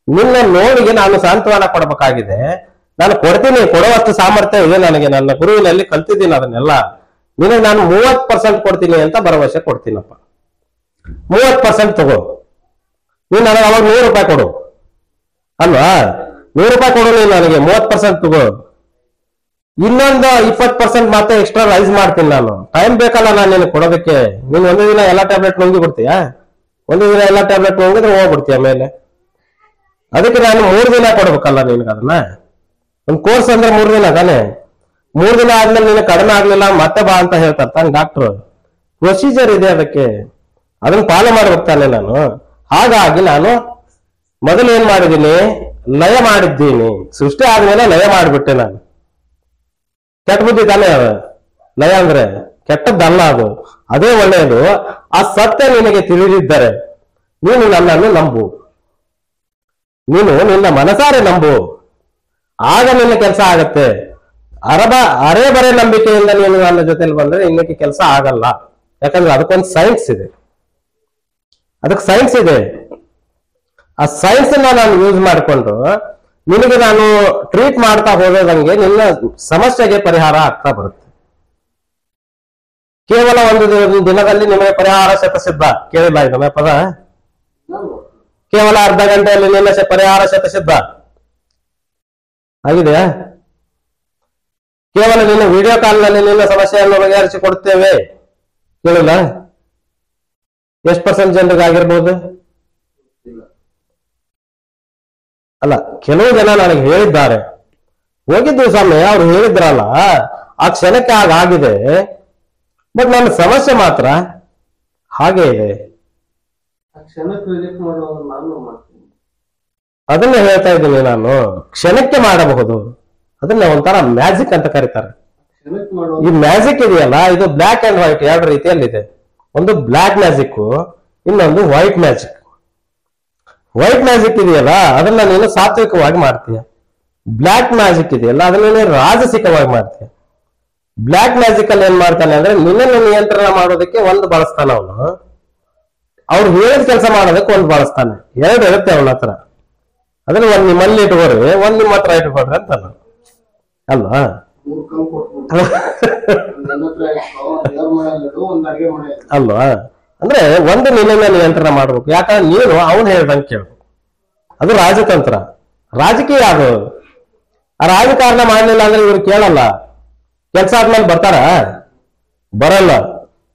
Speaker 1: ನಿನ್ನ ನೋಡಿಗೆ ನಾನು ಸಾಂತ್ವನ ಕೊಡಬೇಕಾಗಿದೆ. ನಾನು ಕೊಡ್ತೀನಿ, ಕೊಡುವಷ್ಟು ಸಾಮರ್ಥ್ಯ ಇದೆ ನನಗೆ. ನನ್ನ ಗುರುವಿನಲ್ಲಿ ಕಲ್ತಿದ್ದೀನಿ ಅದನ್ನೆಲ್ಲ. ನಿನಗೆ ನಾನು ಮೂವತ್ ಪರ್ಸೆಂಟ್ ಕೊಡ್ತೀನಿ ಅಂತ ಭರವಸೆ ಕೊಡ್ತೀನಪ್ಪ. ಮೂವತ್ ಪರ್ಸೆಂಟ್ ತಗೋ. ನೀನು ನನಗೆ ಅವಾಗ ನೂರು ರೂಪಾಯಿ ಕೊಡು. ಅಲ್ವಾ? ನೂರು ರೂಪಾಯಿ ಕೊಡೋಲ್ಲ ನನಗೆ ಮೂವತ್ ಪರ್ಸೆಂಟ್ ತಗೋ. ಇನ್ನೊಂದು ಇಪ್ಪತ್ ಪರ್ಸೆಂಟ್ ಮತ್ತೆ ಎಕ್ಸ್ಟ್ರಾ ರೈಸ್ ಮಾಡ್ತೀನಿ ನಾನು. ಟೈಮ್ ಬೇಕಲ್ಲ ನಾನು ನಿನಗೆ ಕೊಡೋದಕ್ಕೆ. ನೀನು ಒಂದು ದಿನ ಎಲ್ಲಾ ಟ್ಯಾಬ್ಲೆಟ್ ನುಂಗಿ ಬಿಡ್ತೀಯಾ? ಒಂದು ದಿನ ಎಲ್ಲಾ ಟ್ಯಾಬ್ಲೆಟ್ ನುಂಗಿದ್ರೆ ಹೋಗ್ಬಿಡ್ತೀಯ ಮೇಲೆ? ಅದಕ್ಕೆ ನಾನು ಮೂರು ದಿನ ಕೊಡ್ಬೇಕಲ್ಲ ನಿನ್ಗೆ ಅದನ್ನ? ಒಂದು ಕೋರ್ಸ್ ಅಂದ್ರೆ ಮೂರು ದಿನ ತಾನೆ? ಮೂರು ದಿನ ಆದ್ಮೇಲೆ ನೀನು ಕಡಿಮೆ ಆಗ್ಲಿಲ್ಲ, ಮತ್ತೆ ಬಾ ಅಂತ ಹೇಳ್ತಾರೆ ತಾನೆ ಡಾಕ್ಟ್ರು ಪ್ರೊಸೀಜರ್ ಇದೆ ಅದಕ್ಕೆ. ಅದನ್ನ ಪಾಲೋ ಮಾಡ್ಬೇಕು ತಾನೆ ನಾನು. ಹಾಗಾಗಿ ನಾನು ಮೊದಲು ಏನ್ ಮಾಡಿದ್ದೀನಿ? ಲಯ ಮಾಡಿದ್ದೀನಿ. ಸೃಷ್ಟಿ ಆದ್ಮೇಲೆ ಲಯ ಮಾಡಿಬಿಟ್ಟೆ ನಾನು. ಕೆಟ್ಟ ಬುದ್ಧಿ ತಾನೇ ಲಯ ಅಂದ್ರೆ ಕೆಟ್ಟದ್ದಲ್ಲ ಅದು. ಅದೇ ಒಳ್ಳೆಯದು ಆ ಸತ್ಯ ನಿನಗೆ ತಿಳಿದಿದ್ದರೆ ನೀನು ನನ್ನನ್ನು ನಂಬು. ನೀನು ನಿನ್ನ ಮನಸಾರೆ ನಂಬು. ಆಗ ನಿನ್ನ ಕೆಲಸ ಆಗತ್ತೆ. ಅರಬ, ಅರೆ ಬರೆ ನಂಬಿಕೆಯಿಂದ ನೀನು ನನ್ನ ಜೊತೆಲಿ ಬಂದ್ರೆ ಇನ್ನಕ್ಕೆ ಕೆಲಸ ಆಗಲ್ಲ. ಯಾಕಂದ್ರೆ ಅದಕ್ಕೊಂದು ಸೈನ್ಸ್ ಇದೆ. ಅದಕ್ಕೆ ಸೈನ್ಸ್ ಇದೆ. ಆ ಸೈನ್ಸ್ ನಾನು ಯೂಸ್ ಮಾಡಿಕೊಂಡು ನಿನಗೆ ನಾನು ಟ್ರೀಟ್ ಮಾಡ್ತಾ ಹೋದಂಗೆ ನಿನ್ನ ಸಮಸ್ಯೆಗೆ ಪರಿಹಾರ ಆಗ್ತಾ ಬರುತ್ತೆ. ಕೇವಲ ಒಂದು ದಿನದಲ್ಲಿ ನಿಮಗೆ ಪರಿಹಾರ ಶತಸಿದ್ಧ. ಕೇಳಿಲ್ಲ ಇದು ಪದ. ಕೇವಲ ಅರ್ಧ ಗಂಟೆಯಲ್ಲಿ ನಿನ್ನ ಪರಿಹಾರ ಶತಸಿದ್ಧ. ಆಗಿದೆಯಾ? ಕೇವಲ ನಿನ್ನ ವಿಡಿಯೋ ಕಾಲ್ನಲ್ಲಿ ನಿನ್ನ ಸಮಸ್ಯೆಯನ್ನು ಬಗೆಹರಿಸಿ ಕೊಡ್ತೇವೆ ಕೇಳಿಲ್ಲ? ಎಷ್ಟು ಪರ್ಸೆಂಟ್ ಜನರಿಗೆ ಆಗಿರ್ಬೋದು
Speaker 2: ಇಲ್ಲ
Speaker 1: ಅಲ್ಲ ಕೆಲವು ಜನ ನನಗೆ ಹೇಳಿದ್ದಾರೆ. ಹೋಗಿದ್ದು ಸ್ವಾಮಿ ಅವ್ರು ಹೇಳಿದ್ರಲ್ಲ ಆ ಕ್ಷಣಕ್ಕೆ ಆಗಿದೆ. ಬಟ್ ನನ್ನ ಸಮಸ್ಯೆ ಮಾತ್ರ ಹಾಗೆ ಇದೆ. ಅದನ್ನ ಹೇಳ್ತಾ ಇದ್ದೀನಿ ನಾನು. ಕ್ಷಣಕ್ಕೆ ಮಾಡಬಹುದು. ಅದನ್ನ ಒಂಥರ ಮ್ಯಾಜಿಕ್ ಅಂತ ಕರೀತಾರೆ. ಈ ಮ್ಯಾಜಿಕ್ ಇದೆಯಲ್ಲ ಇದು ಬ್ಲಾಕ್ ಅಂಡ್ ವೈಟ್ ಎರಡು ರೀತಿಯಲ್ಲಿದೆ. ಒಂದು ಬ್ಲಾಕ್ ಮ್ಯಾಜಿಕ್ ಇನ್ನೊಂದು ವೈಟ್ ಮ್ಯಾಜಿಕ್. ವೈಟ್ ಮ್ಯಾಜಿಕ್ ಇದೆಯಲ್ಲ ಅದನ್ನ ನೀನು ಸಾತ್ವಿಕವಾಗಿ ಮಾಡ್ತೀಯ. ಬ್ಲಾಕ್ ಮ್ಯಾಜಿಕ್ ಇದೆಯಲ್ಲ ಅದನ್ನ ನೀನು ರಾಜಸಿಕವಾಗಿ ಮಾಡ್ತೀಯ. ಬ್ಲಾಕ್ ಮ್ಯಾಜಿಕ್ ಅಲ್ಲಿ ಏನ್ ಮಾಡ್ತಾನೆ ಅಂದ್ರೆ ನಿನ್ನನ್ನು ನಿಯಂತ್ರಣ ಮಾಡೋದಕ್ಕೆ ಒಂದು ಬಳಸ್ತಾನ ಅವನು. ಅವ್ರು ಹೇಳಿದ ಕೆಲಸ ಮಾಡೋದಕ್ಕೆ ಒಂದು ಬಳಸ್ತಾನೆ. ಎರಡು ಇರುತ್ತೆ ಅವನ ಹತ್ರ. ಅದನ್ನ ಒಂದ್ ನಿಮ್ಮಲ್ಲಿ ಇಟ್ಕೊಡ್ರಿ ಒಂದ್ ನಿಮ್ಮ ಹತ್ರ ಇಟ್ಕೊಡ್ರಿ ಅಂತ ಅಲ್ವಾ? ಅಲ್ವಾ? ಅಂದ್ರೆ ಒಂದು ನಿನ್ನ ನಿಯಂತ್ರಣ ಮಾಡ್ಬೇಕು. ಯಾಕಂದ್ರೆ ನೀನು ಅವನು ಹೇಳ್ದಂಗೆ ಕೇಳ್ಬೇಕು ಅದು ರಾಜತಂತ್ರ. ರಾಜಕೀಯ ಅದು. ಆ ರಾಜಕಾರಣ ಮಾಡಲಿಲ್ಲ ಅಂದ್ರೆ ಇವ್ರು ಕೇಳಲ್ಲ. ಕೆಲಸ ಆದ್ಮೇಲೆ ಬರ್ತಾರ? ಬರಲ್ಲ.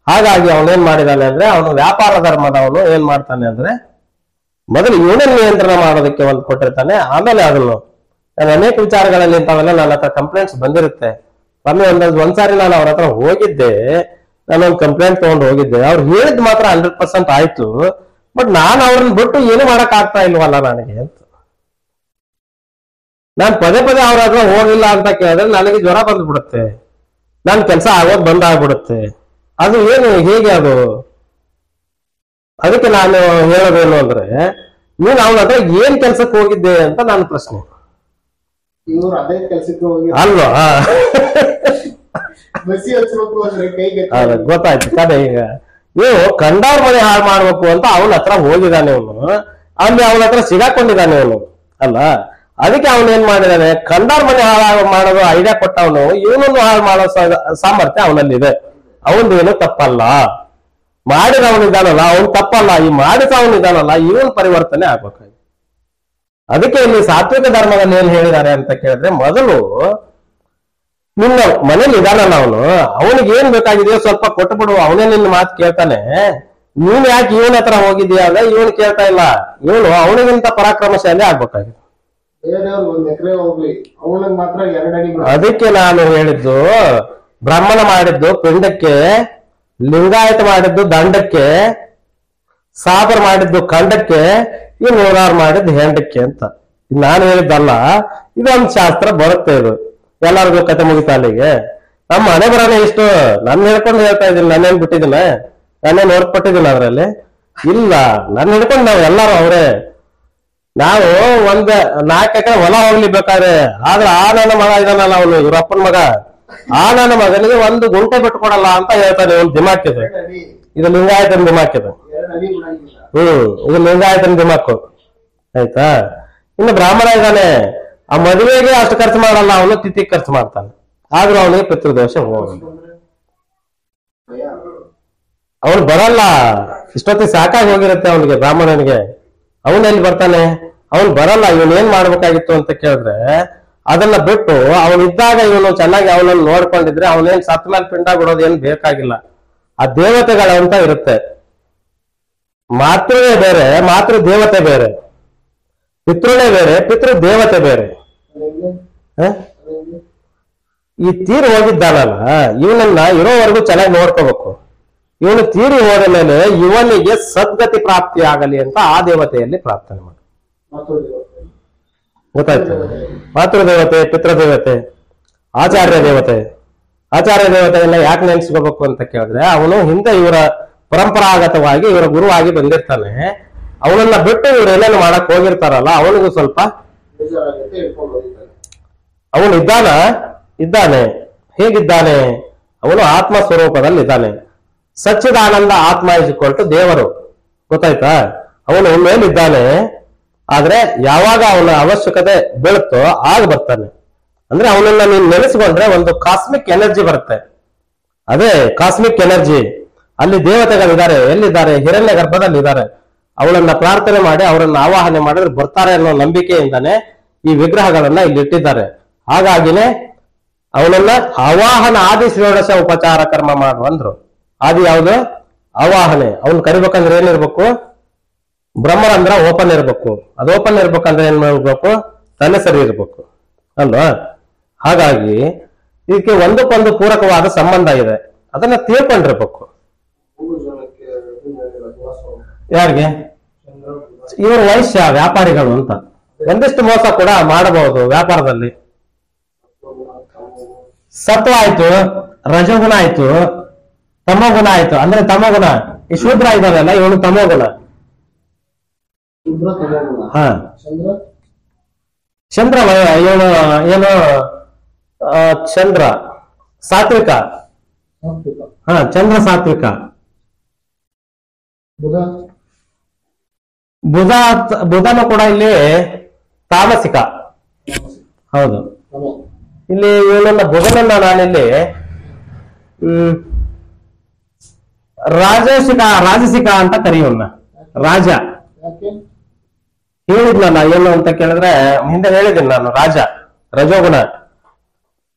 Speaker 1: ಹಾಗಾಗಿ ಅವನೇನ್ ಮಾಡಿದಾನೆ ಅಂದ್ರೆ ಅವನು ವ್ಯಾಪಾರ ಧರ್ಮದವನು ಏನ್ ಮಾಡ್ತಾನೆ ಅಂದ್ರೆ ಮೊದಲು ಇವನನ್ನ ನಿಯಂತ್ರಣ ಮಾಡೋದಕ್ಕೆ ಒಂದು ಕೊಟ್ಟಿರ್ತಾನೆ. ಆಮೇಲೆ ಅದನ್ನು ನಾನು ಅನೇಕ ವಿಚಾರಗಳಲ್ಲಿ ಇಂಥವೆಲ್ಲ ನನ್ನ ಹತ್ರ ಕಂಪ್ಲೇಂಟ್ಸ್ ಬಂದಿರುತ್ತೆ. ಒಂದೊಂದು ಒಂದ್ಸಾರಿ ನಾನು ಅವ್ರ ಹತ್ರ ಹೋಗಿದ್ದೆ. ನಾನೊಂದು ಕಂಪ್ಲೇಂಟ್ ತಗೊಂಡು ಹೋಗಿದ್ದೆ. ಅವ್ರು ಹೇಳಿದ್ ಮಾತ್ರ ಹಂಡ್ರೆಡ್ ಪರ್ಸೆಂಟ್ ಆಯ್ತು. ಬಟ್ ನಾನು ಅವ್ರನ್ನ ಬಿಟ್ಟು ಏನು ಮಾಡಕ್ ಆಗ್ತಾ ಇಲ್ವಲ್ಲ ನನಗೆ ಅಂತ. ನಾನು ಪದೇ ಪದೇ ಅವ್ರ ಹತ್ರ ಹೋಗಿಲ್ಲ ಅಂತ ಕೇಳಿದ್ರೆ ನನಗೆ ಜ್ವರ ಬಂದ್ಬಿಡುತ್ತೆ. ನನ್ ಕೆಲಸ ಆಗೋದ್ ಬಂದ್ ಆಗ್ಬಿಡುತ್ತೆ. ಅದು ಏನು ಹೇಗೆ ಅದು? ಅದಕ್ಕೆ ನಾನು ಹೇಳೋದೇನು ಅಂದ್ರೆ ನೀನ್ ಅವನ ಹತ್ರ ಏನ್ ಕೆಲ್ಸಕ್ಕೆ ಹೋಗಿದ್ದೆ ಅಂತ ನನ್ನ ಪ್ರಶ್ನೆ. ಅಲ್ವಾ? ಗೊತ್ತಾಯ್ತು ಕಡೆ ಈಗ. ನೀವು ಕಂಡಾರ್ ಮನೆ ಹಾಳು ಮಾಡ್ಬೇಕು ಅಂತ ಅವನ ಹತ್ರ ಹೋಗಿದ್ದಾನೆ ಅವನು. ಅಲ್ಲಿ ಅವನ ಹತ್ರ ಸಿಗಾಕೊಂಡಿದ್ದಾನೆ ಅವನು ಅಲ್ಲ? ಅದಕ್ಕೆ ಅವನು ಏನ್ ಮಾಡಿದಾನೆ? ಕಂಡಾರ್ ಮನೆ ಹಾಳು ಮಾಡೋದು ಐಡಿಯಾ ಕೊಟ್ಟವನು ಇವನನ್ನು ಹಾಳು ಮಾಡೋ ಸಾಮರ್ಥ್ಯ ಸಾಮರ್ಥ್ಯ ಅವನಲ್ಲಿದೆ. ಅವನದು ಏನು ತಪ್ಪಲ್ಲ. ಮಾಡಿದವನಿದ್ದಾನಲ್ಲ ಅವನು ತಪ್ಪಲ್ಲ. ಈ ಮಾಡಿದವನಿದ್ದಾನಲ್ಲ ಇವನ್ ಪರಿವರ್ತನೆ ಆಗ್ಬೇಕಾಗಿ ಅದಕ್ಕೆ ಇಲ್ಲಿ ಸಾತ್ವಿಕ ಧರ್ಮದಲ್ಲಿ ಏನ್ ಹೇಳಿದ್ದಾರೆ ಅಂತ ಕೇಳಿದ್ರೆ ಮೊದಲು ನಿನ್ನ ಮನೇಲಿ ಇದಾನಲ್ಲ ಅವನು. ಅವನಿಗೆ ಏನ್ ಬೇಕಾಗಿದೆಯೋ ಸ್ವಲ್ಪ ಕೊಟ್ಟು ಬಿಡು. ಅವನೇ ನಿನ್ನ ಮಾತು ಕೇಳ್ತಾನೆ. ನೀನ್ ಯಾಕೆ ಇವನ ಹತ್ರ ಹೋಗಿದ್ಯಾ ಅಂದ್ರೆ ಇವನ್ ಕೇಳ್ತಾ ಇಲ್ಲ. ಇವನು ಅವನಿಗಿಂತ ಪರಾಕ್ರಮಶಾಲಿ ಆಗ್ಬೇಕಾಗಿದೆ. ಅದಕ್ಕೆ ನಾನು ಹೇಳಿದ್ದು ಬ್ರಾಹ್ಮಣ ಮಾಡಿದ್ದು ಪಿಂಡಕ್ಕೆ ಲಿಂಗಾಯತ ಮಾಡಿದ್ದು ದಂಡಕ್ಕೆ ಸಾಬರ್ ಮಾಡಿದ್ದು ಖಂಡಕ್ಕೆ ಈ ನೂರಾರು ಮಾಡಿದ್ದು ಹೆಂಡಕ್ಕೆ ಅಂತ. ನಾನು ಹೇಳಿದ್ದಲ್ಲ. ಇದೊಂದು ಶಾಸ್ತ್ರ ಬರುತ್ತೆ ಇದು. ಎಲ್ಲರಿಗೂ ಕತೆ ಮುಗಿತಾ ಅಲ್ಲಿಗೆ ನಮ್ಮ ಮನೆ ಬರೋಣ ಇಷ್ಟು ನನ್ನ ಹೇಳ್ಕೊಂಡು ಹೇಳ್ತಾ ಇದ್ದೀನಿ ನಾನೇನ್ ಬಿಟ್ಟಿದ್ದೀನಿ? ನಾನೇನ್ ನೋಡ್ಕೊಟ್ಟಿದ್ದೀನಿ ಅದರಲ್ಲಿ? ಇಲ್ಲ ನನ್ನ ಹಿಡ್ಕೊಂಡು ನಾವು ಎಲ್ಲಾರು ಅವರೇ. ನಾವು ಒಂದ್ ನಾಲ್ಕು ಎಕರೆ ಹೊಲ ಹೋಗ್ಲಿ ಬೇಕಾದ್ರೆ, ಆದ್ರೆ ಆ ನನ್ನ ಮಗ ಇದಾನಲ್ಲ ಅವನು, ಇವರಪ್ಪನ ಮಗ. ಆ ನನ್ನ ಮಗನಿಗೆ ಒಂದು ಗುಂಟೆ ಬಿಟ್ಕೊಡಲ್ಲ ಅಂತ ಹೇಳ್ತಾನೆ ಒಂದು ದಿಮಾಕಿದೆ ಇದು. ಲಿಂಗಾಯತನ ದಿಮಾಕಿದೆ ಹ್ಮ್, ಇದು ಲಿಂಗಾಯತನ ದಿಮಾಕು. ಆಯ್ತಾ? ಇನ್ನು ಬ್ರಾಹ್ಮಣ ಇದ್ದಾನೆ. ಆ ಮದುವೆಗೆ ಅಷ್ಟು ಖರ್ಚು ಮಾಡಲ್ಲ, ಅವನು ತಿಥಿ ಖರ್ಚು ಮಾಡ್ತಾನೆ. ಆದ್ರೂ ಅವನಿಗೆ ಪಿತೃದೋಷ ಹೋಗಲ್ಲ. ಅವನು ಬರಲ್ಲ. ಇಷ್ಟೊತ್ತಿಗೆ ಸಾಕಾಗಿ ಹೋಗಿರುತ್ತೆ ಅವನಿಗೆ, ಬ್ರಾಹ್ಮಣನಿಗೆ. ಅವನು ಎಲ್ಲಿ ಬರ್ತಾನೆ? ಅವನು ಬರಲ್ಲ. ಇವನು ಏನ್ ಮಾಡ್ಬೇಕಾಗಿತ್ತು ಅಂತ ಕೇಳಿದ್ರೆ, ಅದನ್ನ ಬಿಟ್ಟು ಅವನಿದ್ದಾಗ ಇವನು ಚೆನ್ನಾಗಿ ಅವನನ್ನು ನೋಡ್ಕೊಂಡಿದ್ರೆ ಅವನೇನ್ ಸತ್ ಮೇಲೆ ಪಿಂಡ ಬಿಡೋದು ಏನ್ ಬೇಕಾಗಿಲ್ಲ. ಆ ದೇವತೆಗಳಂತ ಇರುತ್ತೆ. ಮಾತೃವೇ ಬೇರೆ ಮಾತೃ ದೇವತೆ ಬೇರೆ. ಪಿತೃನೇ ಬೇರೆ ಪಿತೃ ದೇವತೆ ಬೇರೆ. ಈ ತೀರಿ ಹೋಗಿದ್ದಾನಲ್ಲ, ಇವನನ್ನ ಇರೋವರೆಗೂ ಚೆನ್ನಾಗಿ ನೋಡ್ಕೋಬೇಕು. ಇವನು ತೀರಿ ಹೋದ ಮೇಲೆ ಇವನಿಗೆ ಸದ್ಗತಿ ಪ್ರಾಪ್ತಿ ಆಗಲಿ ಅಂತ ಆ ದೇವತೆಯಲ್ಲಿ ಪ್ರಾರ್ಥನೆ
Speaker 2: ಮಾತೃ
Speaker 1: ಗೊತ್ತಾಯ್ತು? ಮಾತೃದೇವತೆ, ಪಿತೃದೇವತೆ, ಆಚಾರ್ಯ ದೇವತೆ. ಆಚಾರ್ಯ ದೇವತೆಯನ್ನ ಯಾಕೆ ನೆನೆಸ್ಕೋಬೇಕು ಅಂತ ಕೇಳಿದ್ರೆ, ಅವನು ಹಿಂದೆ ಇವರ ಪರಂಪರಾಗತವಾಗಿ ಇವರ ಗುರುವಾಗಿ ಬಂದಿರ್ತಾನೆ. ಅವನನ್ನ ಬಿಟ್ಟು ಇವ್ರು ಏನೇನು ಮಾಡಕ್ ಹೋಗಿರ್ತಾರಲ್ಲ, ಅವನಿಗೂ ಸ್ವಲ್ಪ ಅವನು ಇದ್ದಾನ? ಇದ್ದಾನೆ. ಹೇಗಿದ್ದಾನೆ? ಅವನು ಆತ್ಮ ಸ್ವರೂಪದಲ್ಲಿ ಇದ್ದಾನೆ ಸಚ್ಚಿದಾನಂದ ಆತ್ಮ ಇಸಿಕೊಳ್ತು ದೇವರು. ಗೊತ್ತಾಯ್ತಾ? ಅವನು ಮೇಲಿದ್ದಾನೆ ಆದ್ರೆ ಯಾವಾಗ ಅವನ ಅವಶ್ಯಕತೆ ಬೀಳುತ್ತೋ ಆಗ ಬರ್ತಾನೆ. ಅಂದ್ರೆ ಅವನನ್ನ ನೀನ್ ನೆನೆಸ್ಕೊಂಡ್ರೆ ಒಂದು ಕಾಸ್ಮಿಕ್ ಎನರ್ಜಿ ಬರುತ್ತೆ. ಅದೇ ಕಾಸ್ಮಿಕ್ ಎನರ್ಜಿ ಅಲ್ಲಿ ದೇವತೆಗಳಿದ್ದಾರೆ. ಎಲ್ಲಿದ್ದಾರೆ? ಹಿರಣ್ಯ ಗರ್ಭದಲ್ಲಿ ಇದ್ದಾರೆ ಅವಳನ್ನ ಪ್ರಾರ್ಥನೆ ಮಾಡಿ ಅವರನ್ನ ಆವಾಹನೆ ಮಾಡಿದ್ರೆ ಬರ್ತಾರೆ ಅನ್ನೋ ನಂಬಿಕೆಯಿಂದಾನೆ ಈ ವಿಗ್ರಹಗಳನ್ನ ಇಲ್ಲಿ ಇಟ್ಟಿದ್ದಾರೆ. ಹಾಗಾಗಿನೇ ಅವನನ್ನ ಆವಾಹನ ಆದಿ ಶ್ರೇಣಸ ಉಪಚಾರ ಕರ್ಮ ಮಾಡು ಅಂದ್ರು. ಆದಿ ಯಾವುದು? ಆವಾಹನೆ. ಅವನ್ ಕರಿಬೇಕಂದ್ರೆ ಏನಿರ್ಬೇಕು? ಬ್ರಹ್ಮರಂದ್ರ ಓಪನ್ ಇರ್ಬೇಕು. ಅದು ಓಪನ್ ಇರ್ಬೇಕಂದ್ರೆ ಏನ್ ಮಾಡ್ಬೇಕು? ತಲೆ ಸರಿ ಇರ್ಬೇಕು. ಅಲ್ವಾ? ಹಾಗಾಗಿ ಇದಕ್ಕೆ ಒಂದಕ್ಕೊಂದು ಪೂರಕವಾದ ಸಂಬಂಧ ಇದೆ. ಅದನ್ನ ತಿಳ್ಕೊಂಡಿರ್ಬೇಕು. ಯಾರಿಗೆ. ಇವರು ವೈಶ್ಯ ವ್ಯಾಪಾರಿಗಳು ಅಂತ. ಒಂದಿಷ್ಟು ಮೋಸ ಕೂಡ ಮಾಡಬಹುದು ವ್ಯಾಪಾರದಲ್ಲಿ. ಸತ್ವ ಆಯ್ತು ರಜಗುಣ ಆಯ್ತು ತಮೋಗುಣ ಆಯ್ತು. ಅಂದ್ರೆ ತಮೋಗುಣ ಈ ಶೂದ್ರ ಇದಾನಲ್ಲ ಇವನು ತಮೋಗುಣ
Speaker 2: ಹ
Speaker 1: ಹಾ.
Speaker 2: ಚಂದ್ರ?
Speaker 1: ಏನು ಆ, ಚಂದ್ರ ಸಾತ್ವಿಕ. ಹಾ ಚಂದ್ರ ಸಾತ್ವಿಕ.
Speaker 2: ಬುಧ?
Speaker 1: ಬುಧ ಬುಧನು ಕೂಡ ಇಲ್ಲಿ ತಾಮಸಿಕ ಹೌದು. ಇಲ್ಲಿ ಇವನನ್ನ ಬುಧನನ್ನ ನಾನಿಲ್ಲಿ ಹ್ಮ್ ರಾಜಸಿಕ ರಾಜಸಿಕ ಅಂತ ಕರೆಯೋಣ ರಾಜ. ಹೇಳಿದ್ನಲ್ಲ ಏನು ಅಂತ ಕೇಳಿದ್ರೆ ಹಿಂದೆ ಹೇಳಿದ್ದೀನಿ ನಾನು ರಾಜ ರಜೋಗುಣ.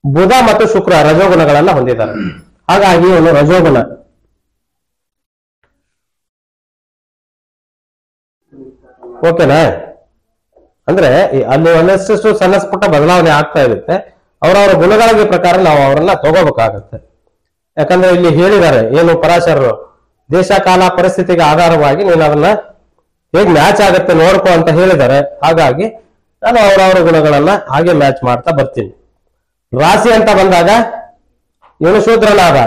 Speaker 1: ಬುಧ ಮತ್ತು ಶುಕ್ರ ರಜೋಗುಣಗಳನ್ನ ಹೊಂದಿದ್ದಾರೆ. ಹಾಗಾಗಿ ಇವನು ರಜೋಗುಣ. ಓಕೆನಾ? ಅಂದ್ರೆ ಅಲ್ಲಿ ಒಂದಷ್ಟು ಸಣ್ಣ ಪುಟ್ಟ ಬದಲಾವಣೆ ಆಗ್ತಾ ಇರುತ್ತೆ. ಅವರವರ ಗುಣಗಳಿಗೆ ಪ್ರಕಾರ ನಾವು ಅವರನ್ನ ತಗೋಬೇಕಾಗತ್ತೆ. ಯಾಕಂದ್ರೆ ಇಲ್ಲಿ ಹೇಳಿದ್ದಾರೆ, ಏನು ಪರಾಶರರು, ದೇಶ ಕಾಲ ಪರಿಸ್ಥಿತಿಗೆ ಆಧಾರವಾಗಿ ನೀನು ಅದನ್ನ ಹೇಗ್ ಮ್ಯಾಚ್ ಆಗುತ್ತೆ ನೋಡ್ಕೋ ಅಂತ ಹೇಳಿದ್ದಾರೆ. ಹಾಗಾಗಿ ನಾನು ಅವರವರ ಗುಣಗಳನ್ನ ಹಾಗೆ ಮ್ಯಾಚ್ ಮಾಡ್ತಾ ಬರ್ತೀನಿ. ರಾಶಿ ಅಂತ ಬಂದಾಗ ಇವನು ಶೂದ್ರನಾದ.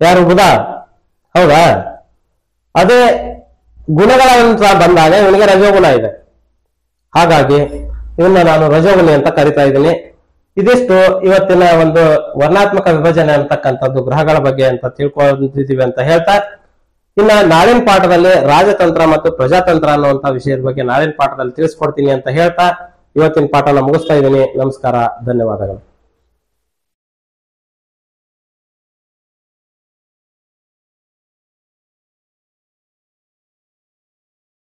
Speaker 1: ಯಾರು? ಬುಧ. ಹೌದಾ? ಅದೇ ಗುಣಗಳ ಬಂದಾಗ ಇವನಿಗೆ ರಜೋಗುಣ ಇದೆ. ಹಾಗಾಗಿ ಇವನ್ನ ನಾನು ರಜೋಗುಣಿ ಅಂತ ಕರಿತಾ ಇದ್ದೀನಿ. ಇದಿಷ್ಟು ಇವತ್ತಿನ ಒಂದು ವರ್ಣಾತ್ಮಕ ವಿಭಜನೆ ಅಂತಕ್ಕಂಥದ್ದು ಗ್ರಹಗಳ ಬಗ್ಗೆ ಅಂತ ತಿಳ್ಕೊಂಡಿದ್ದೀವಿ ಅಂತ ಹೇಳ್ತಾ, ಇನ್ನ ನಾಳಿನ ಪಾಠದಲ್ಲಿ ರಾಜತಂತ್ರ ಮತ್ತು ಪ್ರಜಾತಂತ್ರ ಅನ್ನುವಂತ ವಿಷಯದ ಬಗ್ಗೆ ನಾಳಿನ ಪಾಠದಲ್ಲಿ ತಿಳಿಸ್ಕೊಡ್ತೀನಿ ಅಂತ ಹೇಳ್ತಾ, ಇವತ್ತಿನ ಪಾಠನ ಮುಗಿಸ್ತಾ ಇದ್ದೀನಿ. ನಮಸ್ಕಾರ, ಧನ್ಯವಾದಗಳು.